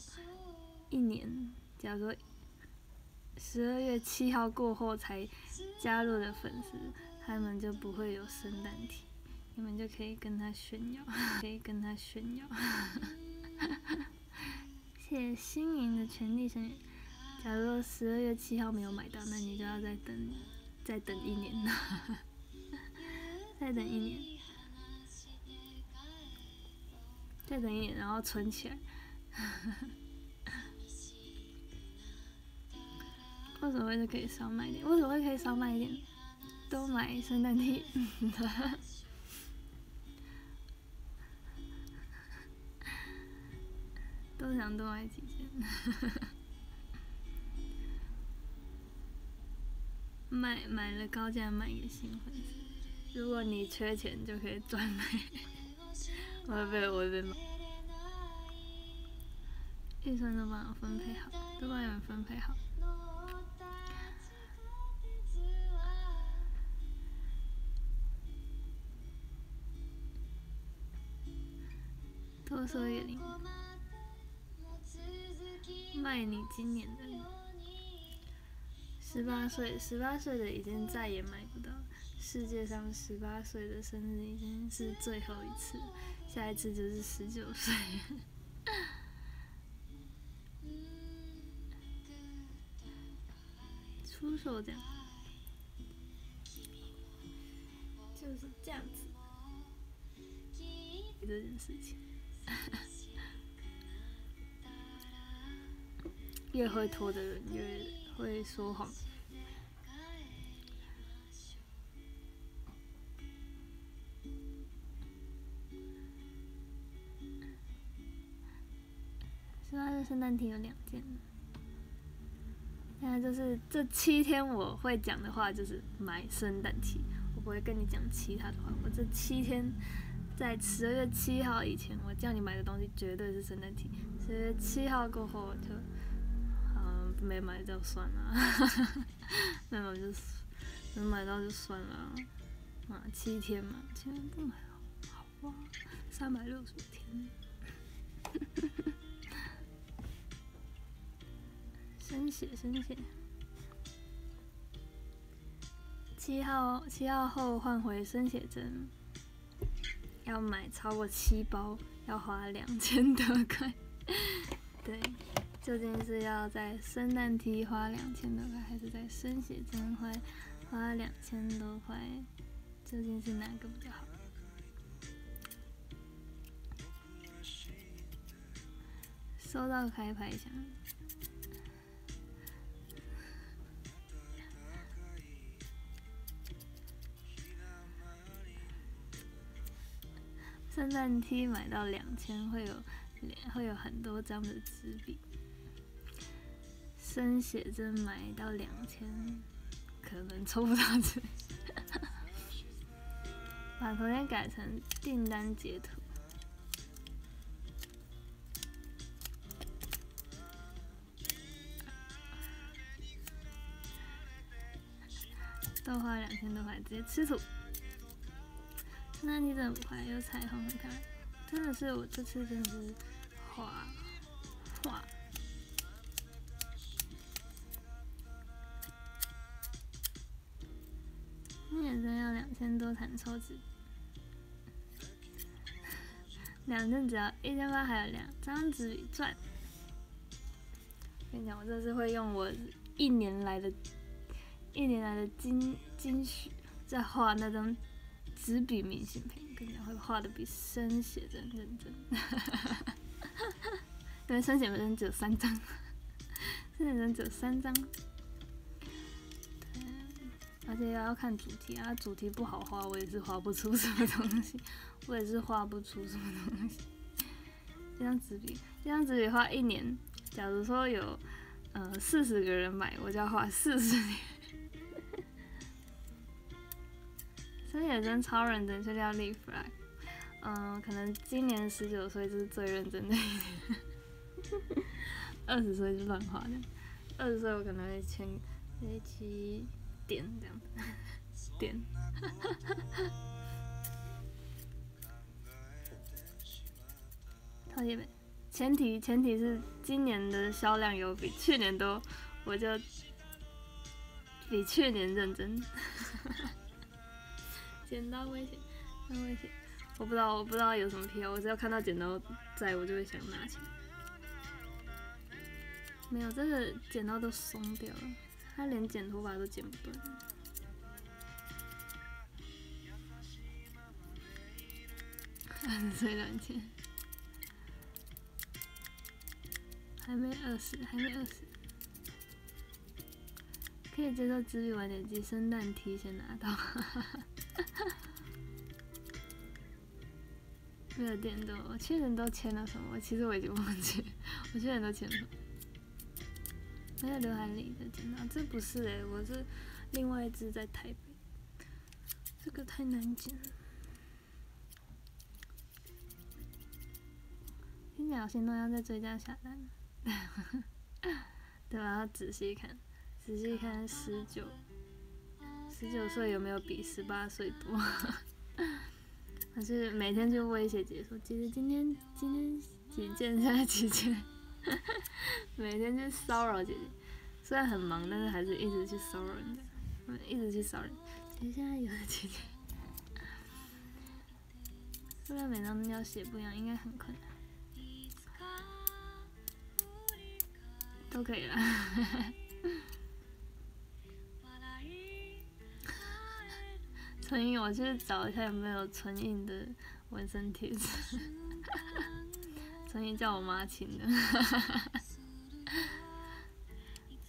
一年，假如说。十二月七号过后才加入的粉丝，他们就不会有圣诞题，你们就可以跟他炫耀，可以跟他炫耀。谢谢新颖的全力声援。假如十二月七号没有买到，那你就要再等，再等一年了，再等一年，再等一年，然后存起来。为什么会可以少买点？为什么会可以少买一点？都买圣诞礼 都想多买几件。买买了高价买给新粉丝。如果你缺钱，就可以转卖。我会被我会被骂。预算都帮我分配好，都帮你们分配好。多说一点，卖你今年的十八岁，十八岁的已经再也买不到。世界上十八岁的生日已经是最后一次，下一次就是十九岁。出手这样，就是这样子，这件事情。越会拖的人越会说谎。十八日圣诞题有两件，现在就是这七天我会讲的话就是买圣诞题，我不会跟你讲其他的话，我这七天。在十二月七号以前，我叫你买的东西绝对是圣诞体。十二月七号过后，就嗯没买就算了，没买就没买到就算了。啊，七天嘛，七天不买好哇，三百六十五天。生写生写，七号七号后换回生写针。要买超过七包，要花两千多块。对，究竟是要在圣诞 T 花两千多块，还是在生写真花花两千多块？究竟是哪个比较好？收到开牌箱。圣诞 T 买到两千会有会有很多张的纸笔，生写真买到两千可能抽不到纸。把头像改成订单截图。多花两千多块，直接吃土。圣诞真的很快，有彩虹很可爱，真的是我这次真的是画画。今年真要两千多才能抽纸，两张只要一千八，还有两张纸笔赚。跟你讲，我这次会用我一年来的一年来的精精血在画那张纸笔明信片，跟你讲会画的比生写真认真，因为生写真只有三张，生写真只有三张。而且要看主题啊，主题不好画，我也是画不出什么东西，我也是画不出什么东西。这张纸笔，这张纸笔画一年，假如说有呃四十个人买，我就要画四十年。所以也真超认真，就要立 flag。嗯，可能今年十九岁是最认真的一年，二十岁就乱画的。二十岁我可能会签一期。点这样，点。超级美，前提前提是今年的销量有比去年多，我就比去年认真。剪刀危险，很危险。我不知道，我不知道有什么癖好，我只要看到剪刀在我就会想拿起。没有，这个剪刀都松掉了。他连剪头发都剪不断，二十岁两千，还没二十，还没二十，可以接受资笔晚点寄，圣诞提前拿到，没有电动，我去年都签了什么？其实我已经忘记，我去年都签了。没有刘海里的剪刀，这不是哎，我是另外一只在台北，这个太难剪了。听讲行动要在追加下单，对吧？要仔细看，仔细看十九，十九岁有没有比十八岁多？还是每天就威胁姐姐说：“姐姐今天今天几件，现在几件？” 每天去骚扰姐姐，虽然很忙，但是还是一直去骚扰人家，一直去骚扰。姐姐现在有了姐姐，不然每张要写不一样，应该很困难。都可以了。存印，我去找一下有没有存印的纹身贴纸。所以叫我妈请的，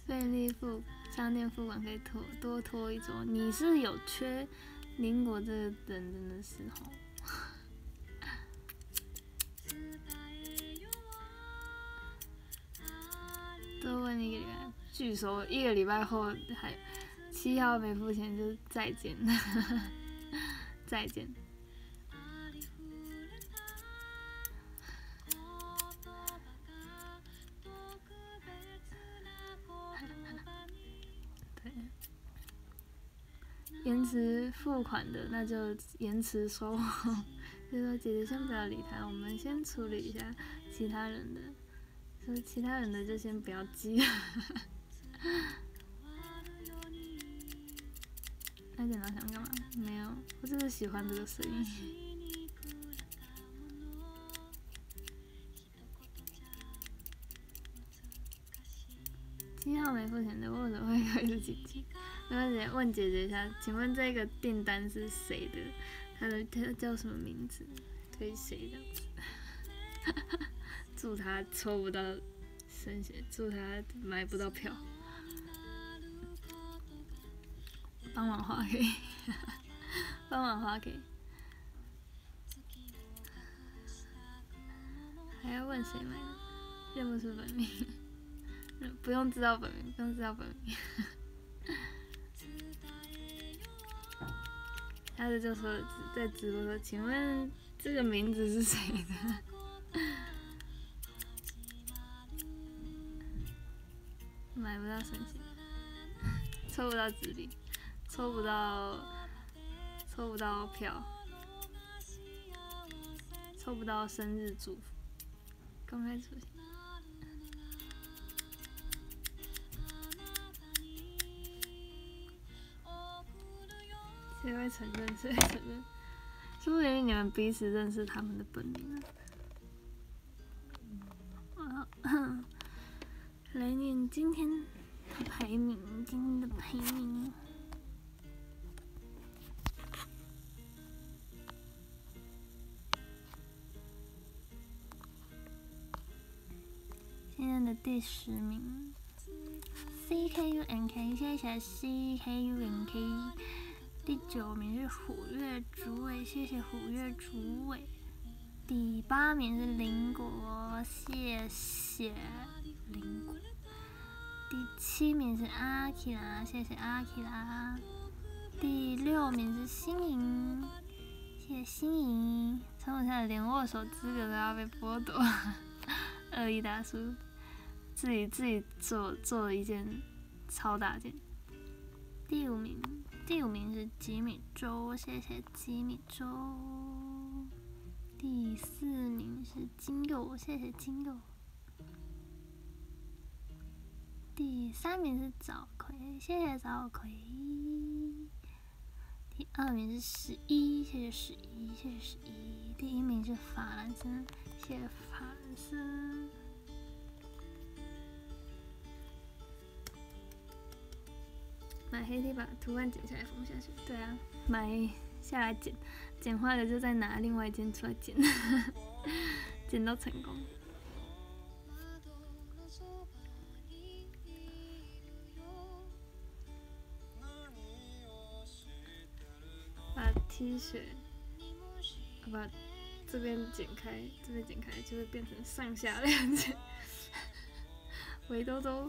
便利付商店付款可以拖多拖一周。你是有缺邻国这个人真的是吼，多问一个礼拜，据说一个礼拜后还七号没付钱就再见，再见。对延迟付款的，那就延迟收。就说姐姐先不要理他，我们先处理一下其他人的。说其他人的就先不要急。那剪刀想干嘛？没有，我就是喜欢这个声音。七号没付钱的，为什么会开始姐姐？那姐问姐姐一下，请问这个订单是谁的？他的他叫什么名字？推谁的？祝他抽不到升血，祝他买不到票。帮忙花给，帮忙花给，还要问谁买的？认不出本名，不用知道本名，不用知道本名。他就说在直播说，请问这个名字是谁的？买不到神奇，抽不到纸币，抽不到，抽不到票，抽不到生日祝福，公开出现。谁会承认？谁会承认？是不是因为你们彼此认识他们的本名啊？来念今天的排名，今天的排名。第十名，C K U N K，谢谢 C K U N K。第九名是虎月竹尾，谢谢虎月竹尾。第八名是林果，谢谢林果。第七名是阿奇拉，谢谢阿奇拉。第六名是新颖，谢谢新颖。从我现在连握手资格都要被剥夺，二一大叔自己自己做做了一件超大件。第五名。第五名是吉米周，谢谢吉米周。第四名是金佑，谢谢金佑。第三名是早葵，谢谢早葵。第二名是十一，谢谢十一，谢谢十一。第一名是法兰森，谢谢法兰森。买黑贴把图案剪下来缝下去。对啊，买下来剪，剪坏了就再拿另外一件出来剪，剪到成功。把 T 恤，把这边剪开，这边剪开就会变成上下两件。围兜兜。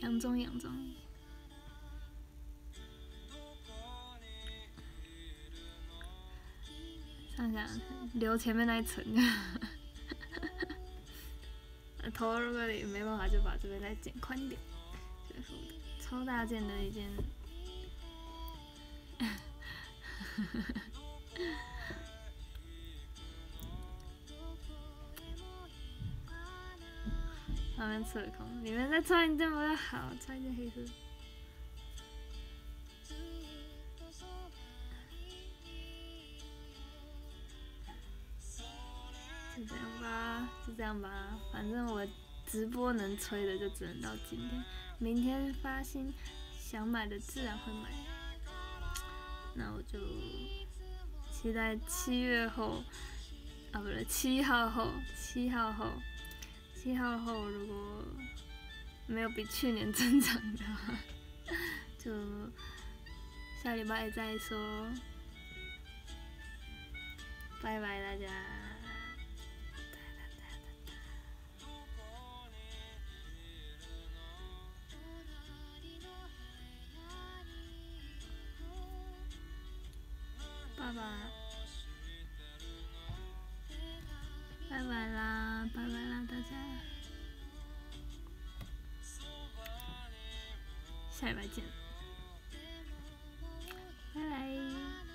杨宗，杨宗，上下留前面那一层，头如果你没办法，就把这边再剪宽点。超大件的一件。旁边侧空，里面再穿一件比较好，穿一件黑色。就这样吧，就这样吧，反正我直播能吹的就只能到今天，明天发新，想买的自然会买。那我就期待七月后，啊，不对，七号后，七号后。七号后如果没有比去年增长的话，就下礼拜再说。拜拜大家。拜拜。拜拜啦，拜拜啦，大家，下礼拜见，拜拜。